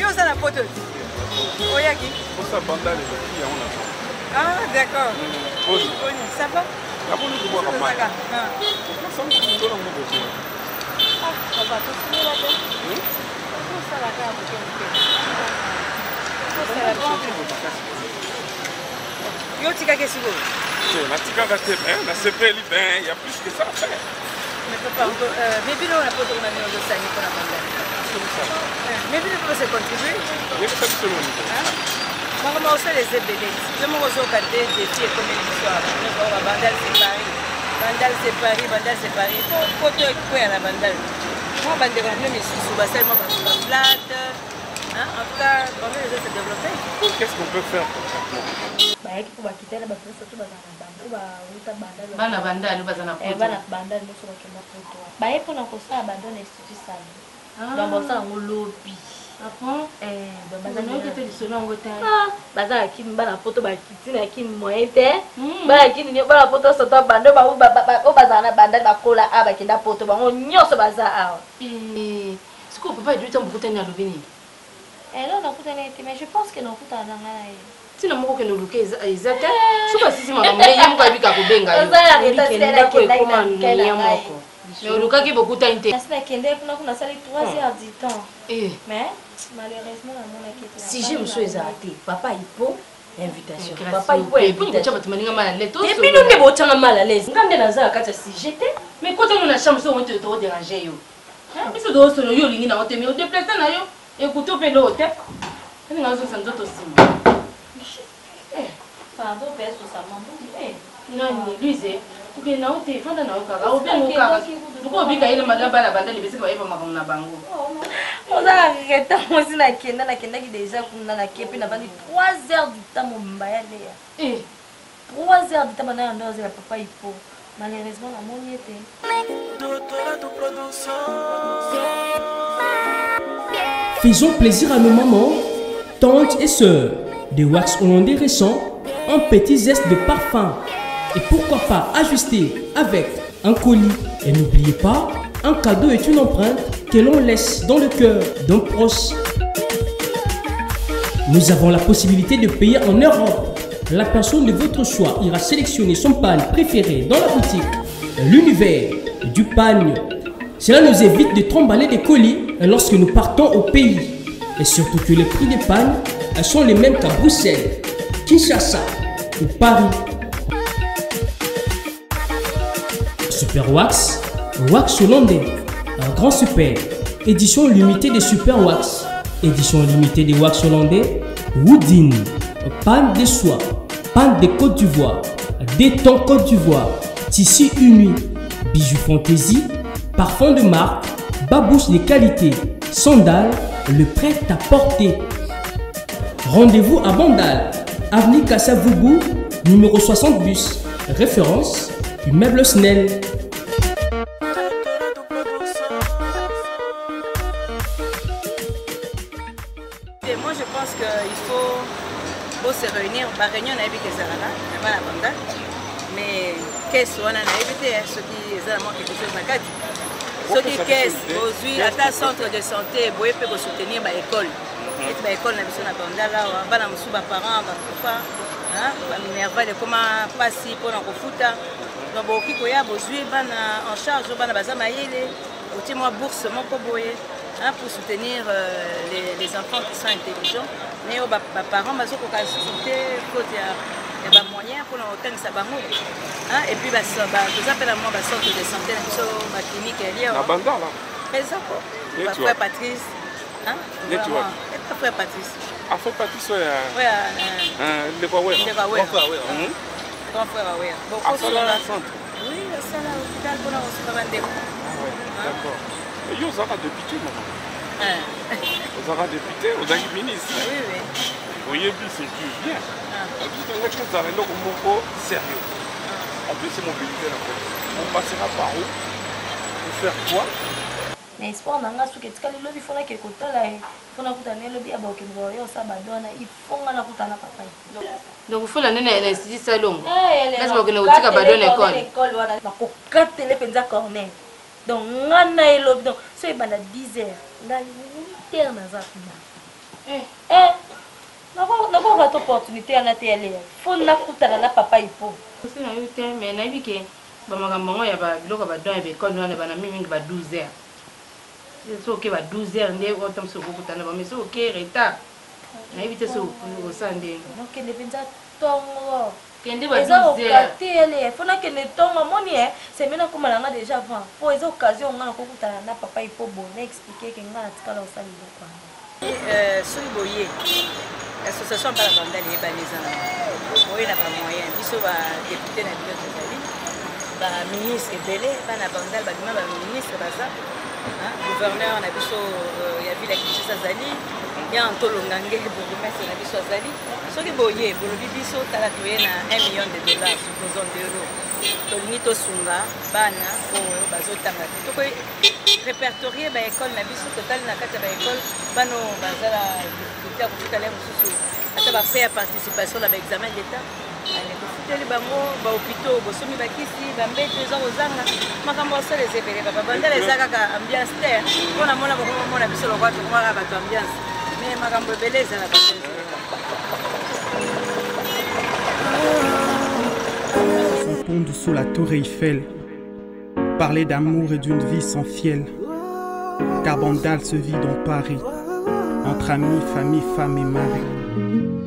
Speaker 28: yo osala poto oyaki
Speaker 1: osa bandale yango na
Speaker 28: Ah, d'accord.
Speaker 1: Oli.
Speaker 28: Oli, ça va
Speaker 1: Napoli kubwaka mai. Osango kutola ngo bote.
Speaker 28: Ah, papa, tosimela te. Tosala kaka moke moke. Tosala moke. Yo tikaki sikoyo?
Speaker 1: Te, natikaka te, mais nasepeli ben, il y a plus que ça à faire.
Speaker 28: Mais papa, mais bino na poto mpona bandani? Mais bino mpo se contribue?
Speaker 1: Yebisa biso loni.
Speaker 28: moko moko osala eza ebele yo moko ozoyoka te defi ekomeli biso aoka bandal separi bandal separi bandal separi po to ekoya na bandal mwa bandeko na bino misusu basali mwa baflate en tout cas bandal eza se développe
Speaker 1: qu'est-ce qu'on peut faire
Speaker 27: bayaki mpo bakitana bafresa to baza na banda po bauta
Speaker 25: bana bandali baza na
Speaker 27: bana bandali nyonso bakenda poto baye mpona kosala bando na institut sali donc basala yango lobi baza na kini bana poto bakiti na kini moyen te bana kini bana poto soto bando oyo bazala na bandali bakola awa bakenda poto bango nyonso baza awa
Speaker 25: sikoyo papa edui ntango bokutani alobi nini
Speaker 4: elo nakutani te mais je pense que nakutana na ngai na ye
Speaker 25: ntina moko kende oluka eza te soki asisi makambo ye moko ayebika kobenga yoekoma noya moko mais olukaki bokutani te
Speaker 4: nakende kuna kuna asali 3 heures du temps. Mais malheureusement namonaki
Speaker 3: sujet mosusu ezala te papa ipo invitation.
Speaker 25: Bino
Speaker 3: nde botanga mal à l'aise nga nde naza na kati ya sujet te
Speaker 25: mais kotango na chambre so ote toderange yo? Biso toosolo yo olingi nango te mais odeplace na yo. Ekuti mpe loo te aninga ozosa nzoto nsima?
Speaker 4: Pe esosama
Speaker 25: nani luise okende na yo te fanda na yo kaka obengo kaka loko obika ye na bana bandali besika bayeba makambo na bango
Speaker 27: ozala reta mosi nakenda nakendaki déjà kuna nake mpe navandi 3 heures du temps mobimba ya. Leya 3 heures du temps bana yando azela papa ipo. Malheureusement namoni ete
Speaker 29: Faisons plaisir à nos mamans, tantes et sœurs. Des wax hollandais récents, un petit zeste de parfum. Et pourquoi pas ajuster avec un colis. Et n'oubliez pas, un cadeau est une empreinte que l'on laisse dans le cœur d'un proche. Nous avons la possibilité de payer en Europe. La personne de votre choix ira sélectionner son pan préféré dans la boutique. L'univers du pagne. Cela nous évite de tremballer des colis lorsque nous partons au pays. Et surtout que les prix des pannes sont les mêmes qu'à Bruxelles, Kinshasa ou Paris. Super Wax, Wax hollandais, grand super. Édition limitée des Super Wax, édition limitée des Wax hollandais, Woodin. panne de soie, panne de Côte d'Ivoire, détend Côte d'Ivoire, tissu uni, bijoux fantaisie, parfum de marque, babouche de qualité, sandales, le prêt à porter. Rendez-vous à Bandal, avenue Kassavougou, numéro 60 bus, référence immeuble Snell.
Speaker 28: Se réunir. La réunion, on a vu que ça là, mais pas la bande. Mais qu'est-ce qu'on a évité Ce qui est vraiment quelque chose de kati. soki kese ozwi ata centre de santé boye mpe kosoutenir baekole eti baekole na biso na bandala awa bana mosusu baparent bakufa baminerval ekoma mpasi mpona kofuta donc bokoki koya bozwi bana en charge bana baza mayele otie mwa bourse moko boye pour soutenir euh, les, les enfants qui sont intelligents. Mais oyo baparent bazokoka lisusu te faute ya ya bamoyen mpona kotangisa bango et puis toza mpe na mwa bacentre de santé na biso baclinique
Speaker 1: yaliabandala
Speaker 28: eza po bafrère patrice frère patrice.
Speaker 1: Afrère patrice oya ndeko awera
Speaker 28: grand frère awera
Speaker 1: asala centre.
Speaker 28: Oui asala hôpital mpona kosuka bandeko
Speaker 1: yo ozalaka député mama ozalaka député ozalaki ministre. Oyebi c'est plus bien eloko moko sérieux en plus c'est mobilité na fait on passera par où? Pour faire quoi?
Speaker 27: Na espoir na nga soki etikali ye. Elobi ya bakokende bayo osa badwana ifonga na kutana papa
Speaker 25: donc fola nene na institut salongo nasi bakende kotika badwana
Speaker 27: ekole wana bakokatele mpenza corner donc nga na elobi donc so ebanda 10 heures. Ngai 8 heures naza kuna. Nakoka to opportunité yana te yaleya fo nakutana na papa ipo.
Speaker 25: Osi na yo te mais nayebi ke bamakambo yango ya biloko badon ya bekole wana bana mingi ba 12 heures. So oke ba 12 heures nde ota mosu okokutana ba mais so oke retard. Nayebi te so osa ndenge
Speaker 27: okende mpenza
Speaker 25: kende
Speaker 27: eza okate ele fo nakende ntongo amoni e seme nakóma nanga déjà avant. Po eza occasion nga nakokutana na papa ipo bo na explike ke nga natikala osala biloko
Speaker 28: wana soki boye association mpana bandali eyebani eza na boye na bamoyen biso badepute na bino tozali baministre ebele bana bandali babima baministre baza gouverneur na biso ya ville ya kinshasa azali ya ntolongange bourgmestre na biso azali soki boye bolobi biso tala toye na 1 million de dollars supposons d'euro tolingi tosunga bana oyo bazotanga. Te tokoki répertorie baekole na biso totali na kati ya baekole bana oyo bazala difficulté ya kofutala ye mosusu ata bafrai ya participation na baexamen d'état
Speaker 2: sous la tour Eiffel, parler d'amour et d'une vie sans fiel. Car se vit dans Paris, entre amis, famille, femme et mari.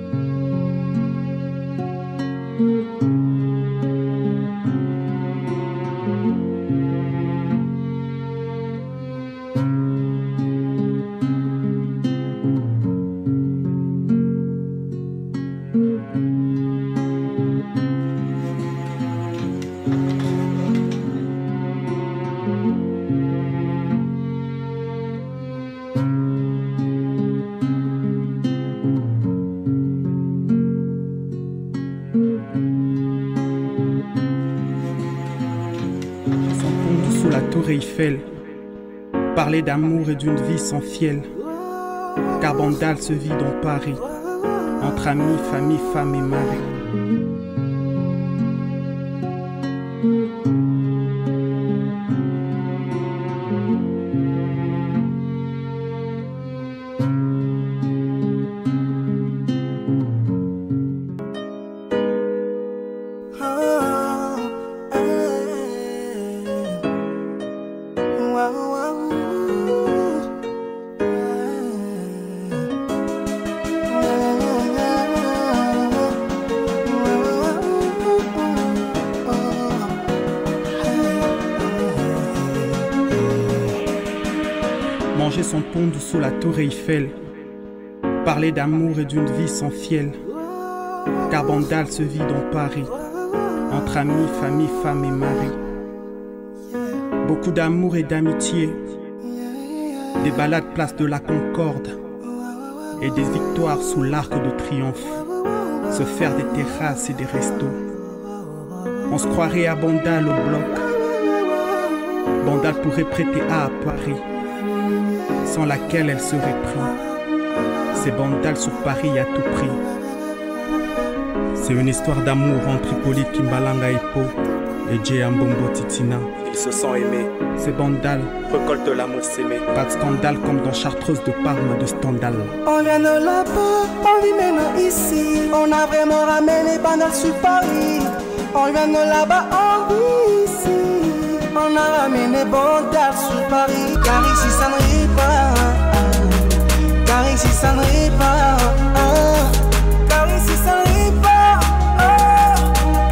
Speaker 2: Parler d'amour et d'une vie sans fiel. Car Bandal se vit dans Paris, entre amis, famille, femme et mari. Parler d'amour et d'une vie sans fiel. car Bandal se vit dans Paris, entre amis, famille, femme et mari. Beaucoup d'amour et d'amitié, des balades place de la Concorde et des victoires sous l'arc de triomphe, se faire des terrasses et des restos. On se croirait à Bandal au bloc. Bandal pourrait prêter A à Paris, sans laquelle elle serait prise. C'est Bandal sur Paris à tout prix. C'est une histoire d'amour entre Hippolyte Kimbalanga Hippo et Jay Ambombo Titina. Ils se sont aimés. C'est Bandal, récolte de l'amour s'aimer. Pas de scandale comme dans Chartreuse de Parme de Stendhal.
Speaker 17: On vient de là-bas, on vit maintenant ici. On a vraiment ramené Bandal sur Paris. On vient de là-bas, on vit ici. On a ramené Bandal sur Paris. Car ici ça ne rit pas. Car ici ça ne rit pas. Car ici ça ne rit pas.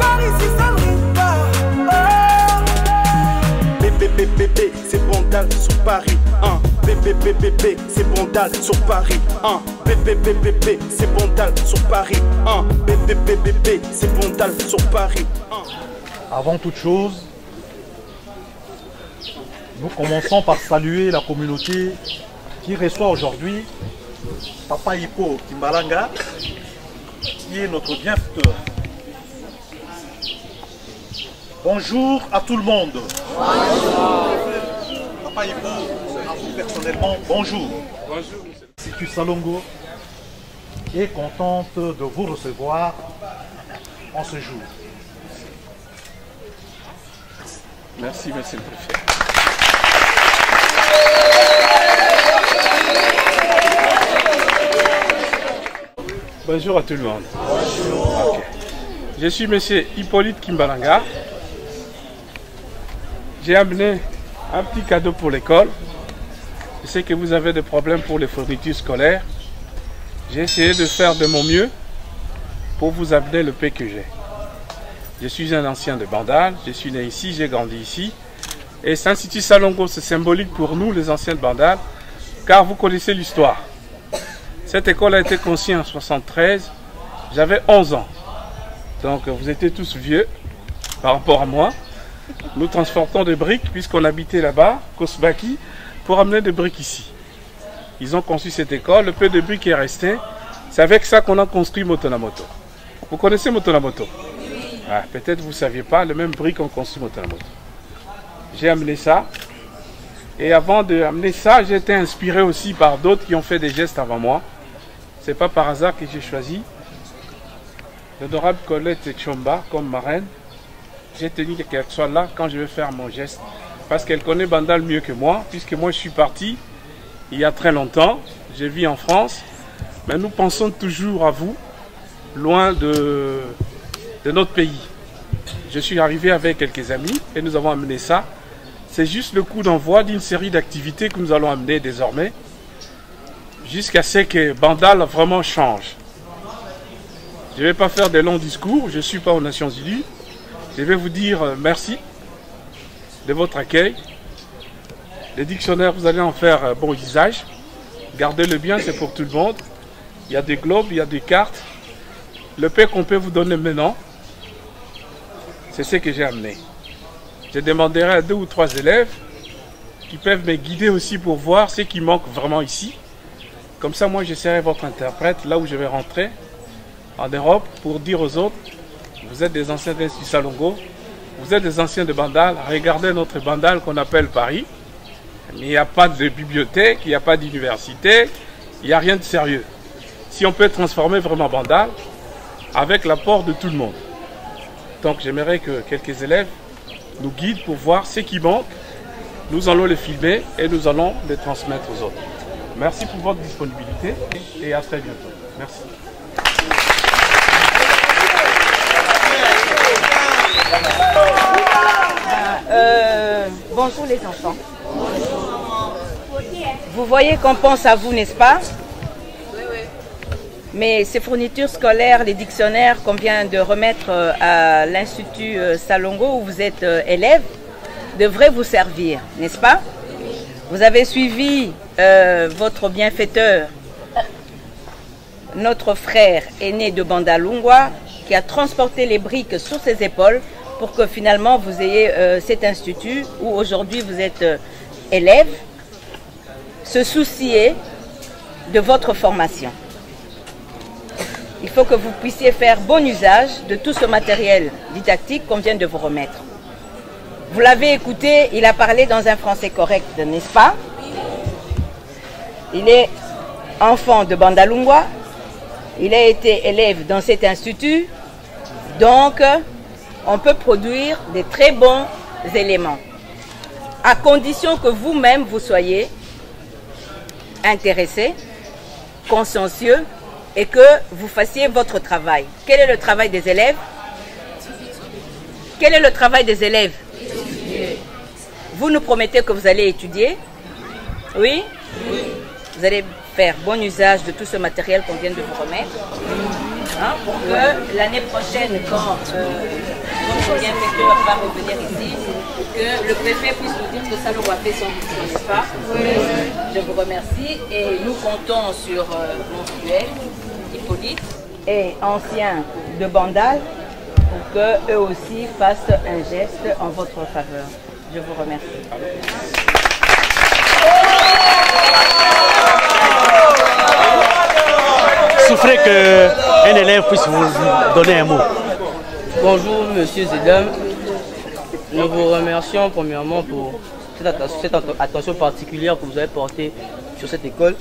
Speaker 17: Car ici ça ne rit pas.
Speaker 2: BBBBB, c'est Bandal sur Paris 1. BBBBB, c'est Bandal sur Paris 1. BBBBB, c'est Bandal sur Paris 1. BBBBB, c'est Bandal sur Paris 1.
Speaker 30: Avant toute chose, nous commençons par saluer la communauté qui reçoit aujourd'hui Papa Hippo Kimbalanga, qui est notre bienfaiteur. Bonjour à tout le monde. Papa Hippo, à vous personnellement, bonjour.
Speaker 1: Bonjour.
Speaker 30: Situ Salongo est contente de vous recevoir en ce jour.
Speaker 1: Merci, monsieur le préfet. Bonjour à tout le monde. Ok. Je suis monsieur Hippolyte Kimbalanga. J'ai amené un petit cadeau pour l'école. Je sais que vous avez des problèmes pour les fournitures scolaires. J'ai essayé de faire de mon mieux pour vous amener le paix que j'ai. Je suis un ancien de Bandal, je suis né ici, j'ai grandi ici. Et Saint-City Salongo, c'est symbolique pour nous, les anciens de Bandal, car vous connaissez l'histoire. Cette école a été conçue en 73, j'avais 11 ans. Donc vous étiez tous vieux par rapport à moi. Nous transportons des briques, puisqu'on habitait là-bas, Kosbaki, pour amener des briques ici. Ils ont conçu cette école, le peu de briques est resté, c'est avec ça qu'on a construit Motonamoto. Vous connaissez Motonamoto? Ah, Peut-être vous ne saviez pas, le même brique qu'on construit Motonamoto. J'ai amené ça. Et avant d'amener ça, j'ai été inspiré aussi par d'autres qui ont fait des gestes avant moi. C'est pas par hasard que j'ai choisi l'honorable Colette Chomba comme marraine. J'ai tenu qu'elle soit là quand je vais faire mon geste. Parce qu'elle connaît Bandal mieux que moi, puisque moi je suis parti il y a très longtemps. Je vis en France. Mais nous pensons toujours à vous, loin de, de notre pays. Je suis arrivé avec quelques amis et nous avons amené ça. C'est juste le coup d'envoi d'une série d'activités que nous allons amener désormais jusqu'à ce que Bandal vraiment change. Je ne vais pas faire de longs discours, je ne suis pas aux Nations Unies. Je vais vous dire euh, merci de votre accueil. Les dictionnaires, vous allez en faire euh, bon usage. Gardez-le bien, c'est pour tout le monde. Il y a des globes, il y a des cartes. Le paix qu'on peut vous donner maintenant, c'est ce que j'ai amené. Je demanderai à deux ou trois élèves qui peuvent me guider aussi pour voir ce qui manque vraiment ici. Comme ça, moi, je serai votre interprète là où je vais rentrer en Europe pour dire aux autres, vous êtes des anciens d'Institut Salongo, vous êtes des anciens de Bandal, regardez notre Bandal qu'on appelle Paris. Mais il n'y a pas de bibliothèque, il n'y a pas d'université, il n'y a rien de sérieux. Si on peut transformer vraiment Bandal avec l'apport de tout le monde. Donc j'aimerais que quelques élèves nous guident pour voir ce qui manque. Nous allons les filmer et nous allons les transmettre aux autres. Merci pour votre disponibilité et à très bientôt. Merci.
Speaker 28: Euh, bonjour les enfants. Vous voyez qu'on pense à vous, n'est-ce pas? Mais ces fournitures scolaires, les dictionnaires qu'on vient de remettre euh, à l'Institut euh, Salongo où vous êtes élève devraient vous servir, n'est-ce pas? Vous avez suivi euh, votre bienfaiteur notre frère aîné de Bandalungwa, qui a transporté les briques sur ses épaules pour que finalement vous ayez euh, cet institut où aujourd'hui vous êtes euh, élève, se soucier de votre formation. Il faut que vous puissiez faire bon usage de tout ce matériel didactique qu'on vient de vous remettre. Vous l'avez écouté, il a parlé dans un français correct, n'est-ce pas? Il est enfant de Bandalungwa, il a été élève dans cet institut, donc on peut produire des très bons éléments, à condition que vous-même vous soyez intéressé, consciencieux et que vous fassiez votre travail. Quel est le travail des élèves? Quel est le travail des élèves? Vous nous promettez que vous allez étudier Oui Vous allez faire bon usage de tout ce matériel qu'on vient de vous remettre hein, pour que l'année prochaine, quand euh, votre va revenir ici, que le préfet puisse nous dire que ça l'aura fait son n'est-ce pas Je vous remercie et nous comptons sur euh, mon Hippolyte, et ancien de Bandal, pour qu'eux aussi fassent un geste en votre faveur. Je vous remercie.
Speaker 31: Souffrez qu'un élève puisse vous donner un mot.
Speaker 32: Bonjour, monsieur et dames. Nous vous remercions premièrement pour cette attention particulière que vous avez portée sur cette école.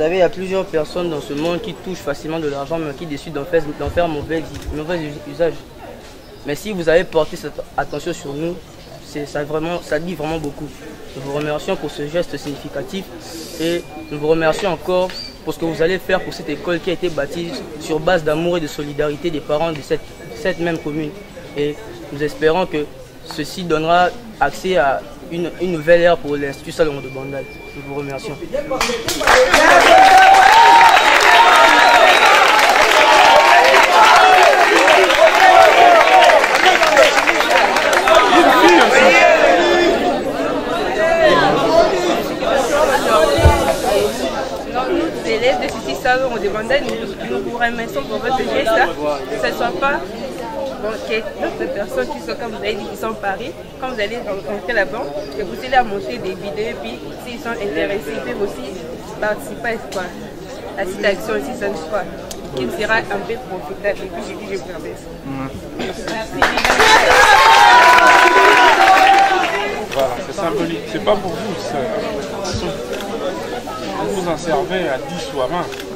Speaker 32: Vous savez, il y a plusieurs personnes dans ce monde qui touchent facilement de l'argent, mais qui décident d'en faire, faire mauvais, mauvais usage. Mais si vous avez porté cette attention sur nous, ça, vraiment, ça dit vraiment beaucoup. Nous vous remercions pour ce geste significatif et nous vous remercions encore pour ce que vous allez faire pour cette école qui a été bâtie sur base d'amour et de solidarité des parents de cette, cette même commune. Et nous espérons que ceci donnera accès à une, une nouvelle ère pour l'Institut Salomon de Bandal. Nous vous remercions.
Speaker 33: élèves de ceci salon de Bandal, nous, nous vous remercions pour votre geste, que ce ne soit pas bon, d'autres personnes qui sont, comme vous avez dit, qui sont Paris, quand vous allez rentrer là-bas, que vous allez à montrer des vidéos, puis s'ils sont intéressés, ils peuvent aussi participer à, quoi, à cette action ici, ce soir, qui sera un peu profitable. Et puis j'ai dit, je vous remercie. Merci.
Speaker 1: Voilà, c'est symbolique. C'est pas pour vous, c'est vous en servez à 10 ou à 20.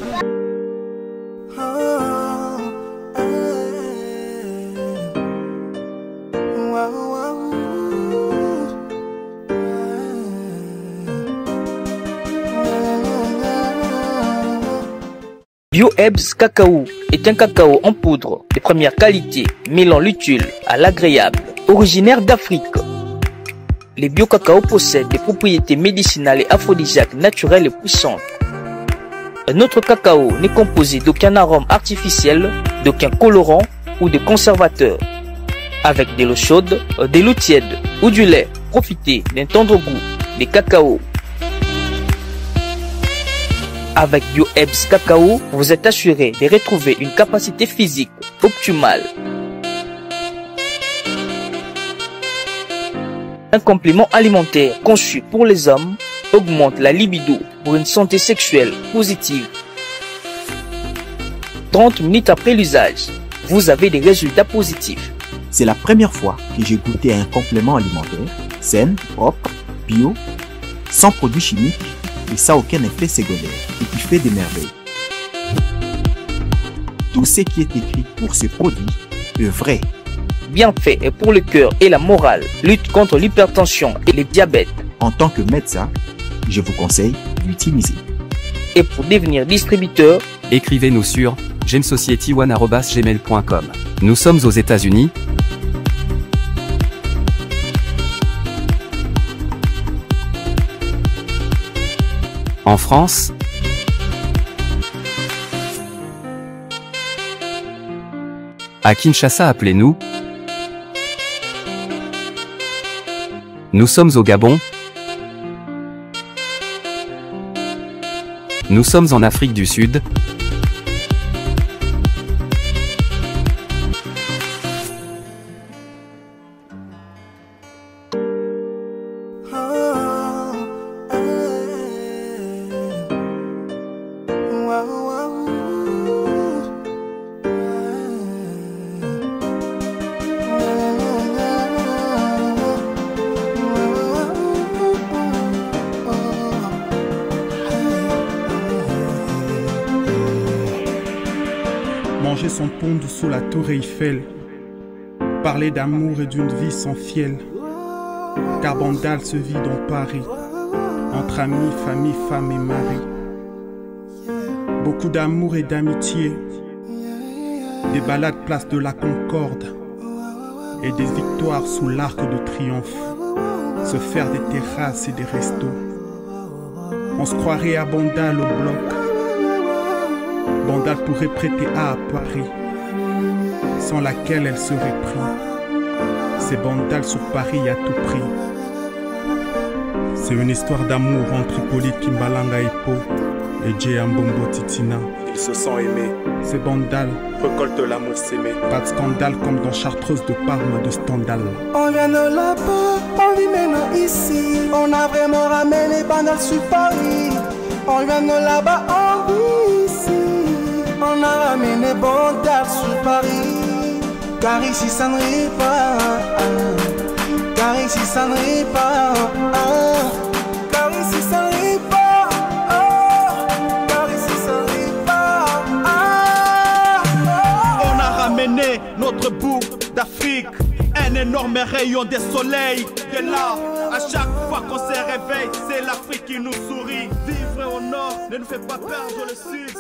Speaker 34: BioEbs Cacao est un cacao en poudre de première qualité, mêlant l'utile à l'agréable, originaire d'Afrique. Les bio-cacao possèdent des propriétés médicinales et aphrodisiaques naturelles et puissantes. Notre cacao n'est composé d'aucun arôme artificiel, d'aucun colorant ou de conservateur. Avec de l'eau chaude, de l'eau tiède ou du lait, profitez d'un tendre goût des cacao. Avec BioEbs Cacao, vous êtes assuré de retrouver une capacité physique optimale. Un complément alimentaire conçu pour les hommes augmente la libido pour une santé sexuelle positive. 30 minutes après l'usage, vous avez des résultats positifs.
Speaker 35: C'est la première fois que j'ai goûté un complément alimentaire sain, propre, bio, sans produits chimiques et sans aucun effet secondaire et qui fait des merveilles. Tout ce qui est écrit pour ce produit est vrai
Speaker 34: bien fait et pour le cœur et la morale, lutte contre l'hypertension et le diabète.
Speaker 35: En tant que médecin, je vous conseille d'utiliser.
Speaker 34: Et pour devenir distributeur,
Speaker 36: écrivez-nous sur gemsocietyone.gmail.com. Nous sommes aux États-Unis. En France, à Kinshasa, appelez-nous Nous sommes au Gabon. Nous sommes en Afrique du Sud.
Speaker 2: Pont sous la tour Eiffel. Parler d'amour et d'une vie sans fiel. Car Bandal se vit dans Paris, entre amis, famille, femme et mari. Beaucoup d'amour et d'amitié. Des balades place de la Concorde. Et des victoires sous l'arc de triomphe. Se faire des terrasses et des restos. On se croirait à Bandal au bloc. Bandal pourrait prêter à Paris, sans laquelle elle serait prise. C'est Bandal sur Paris à tout prix. C'est une histoire d'amour entre Hippolyte Kimbalanga Hippo et Jay Ambombo Titina. Ils se sont aimés. C'est Bandal. Récolte l'amour s'aimer. Pas de scandale comme dans Chartreuse de Parme de Stendhal.
Speaker 17: On vient de là-bas, on vit maintenant ici. On a vraiment ramené Bandal sur Paris. On vient de là-bas, on vit ici. On a ramené Bandal sur Paris. Car ici ça ne rit pas. Car ici ça ne rit pas. Car ici ça ne. Car ici ça ne.
Speaker 22: On a ramené notre bout d'Afrique. Un énorme rayon de soleil. De là, à chaque fois qu'on se réveille, c'est l'Afrique qui nous sourit. Vivre au nord ne nous fait pas perdre le sud.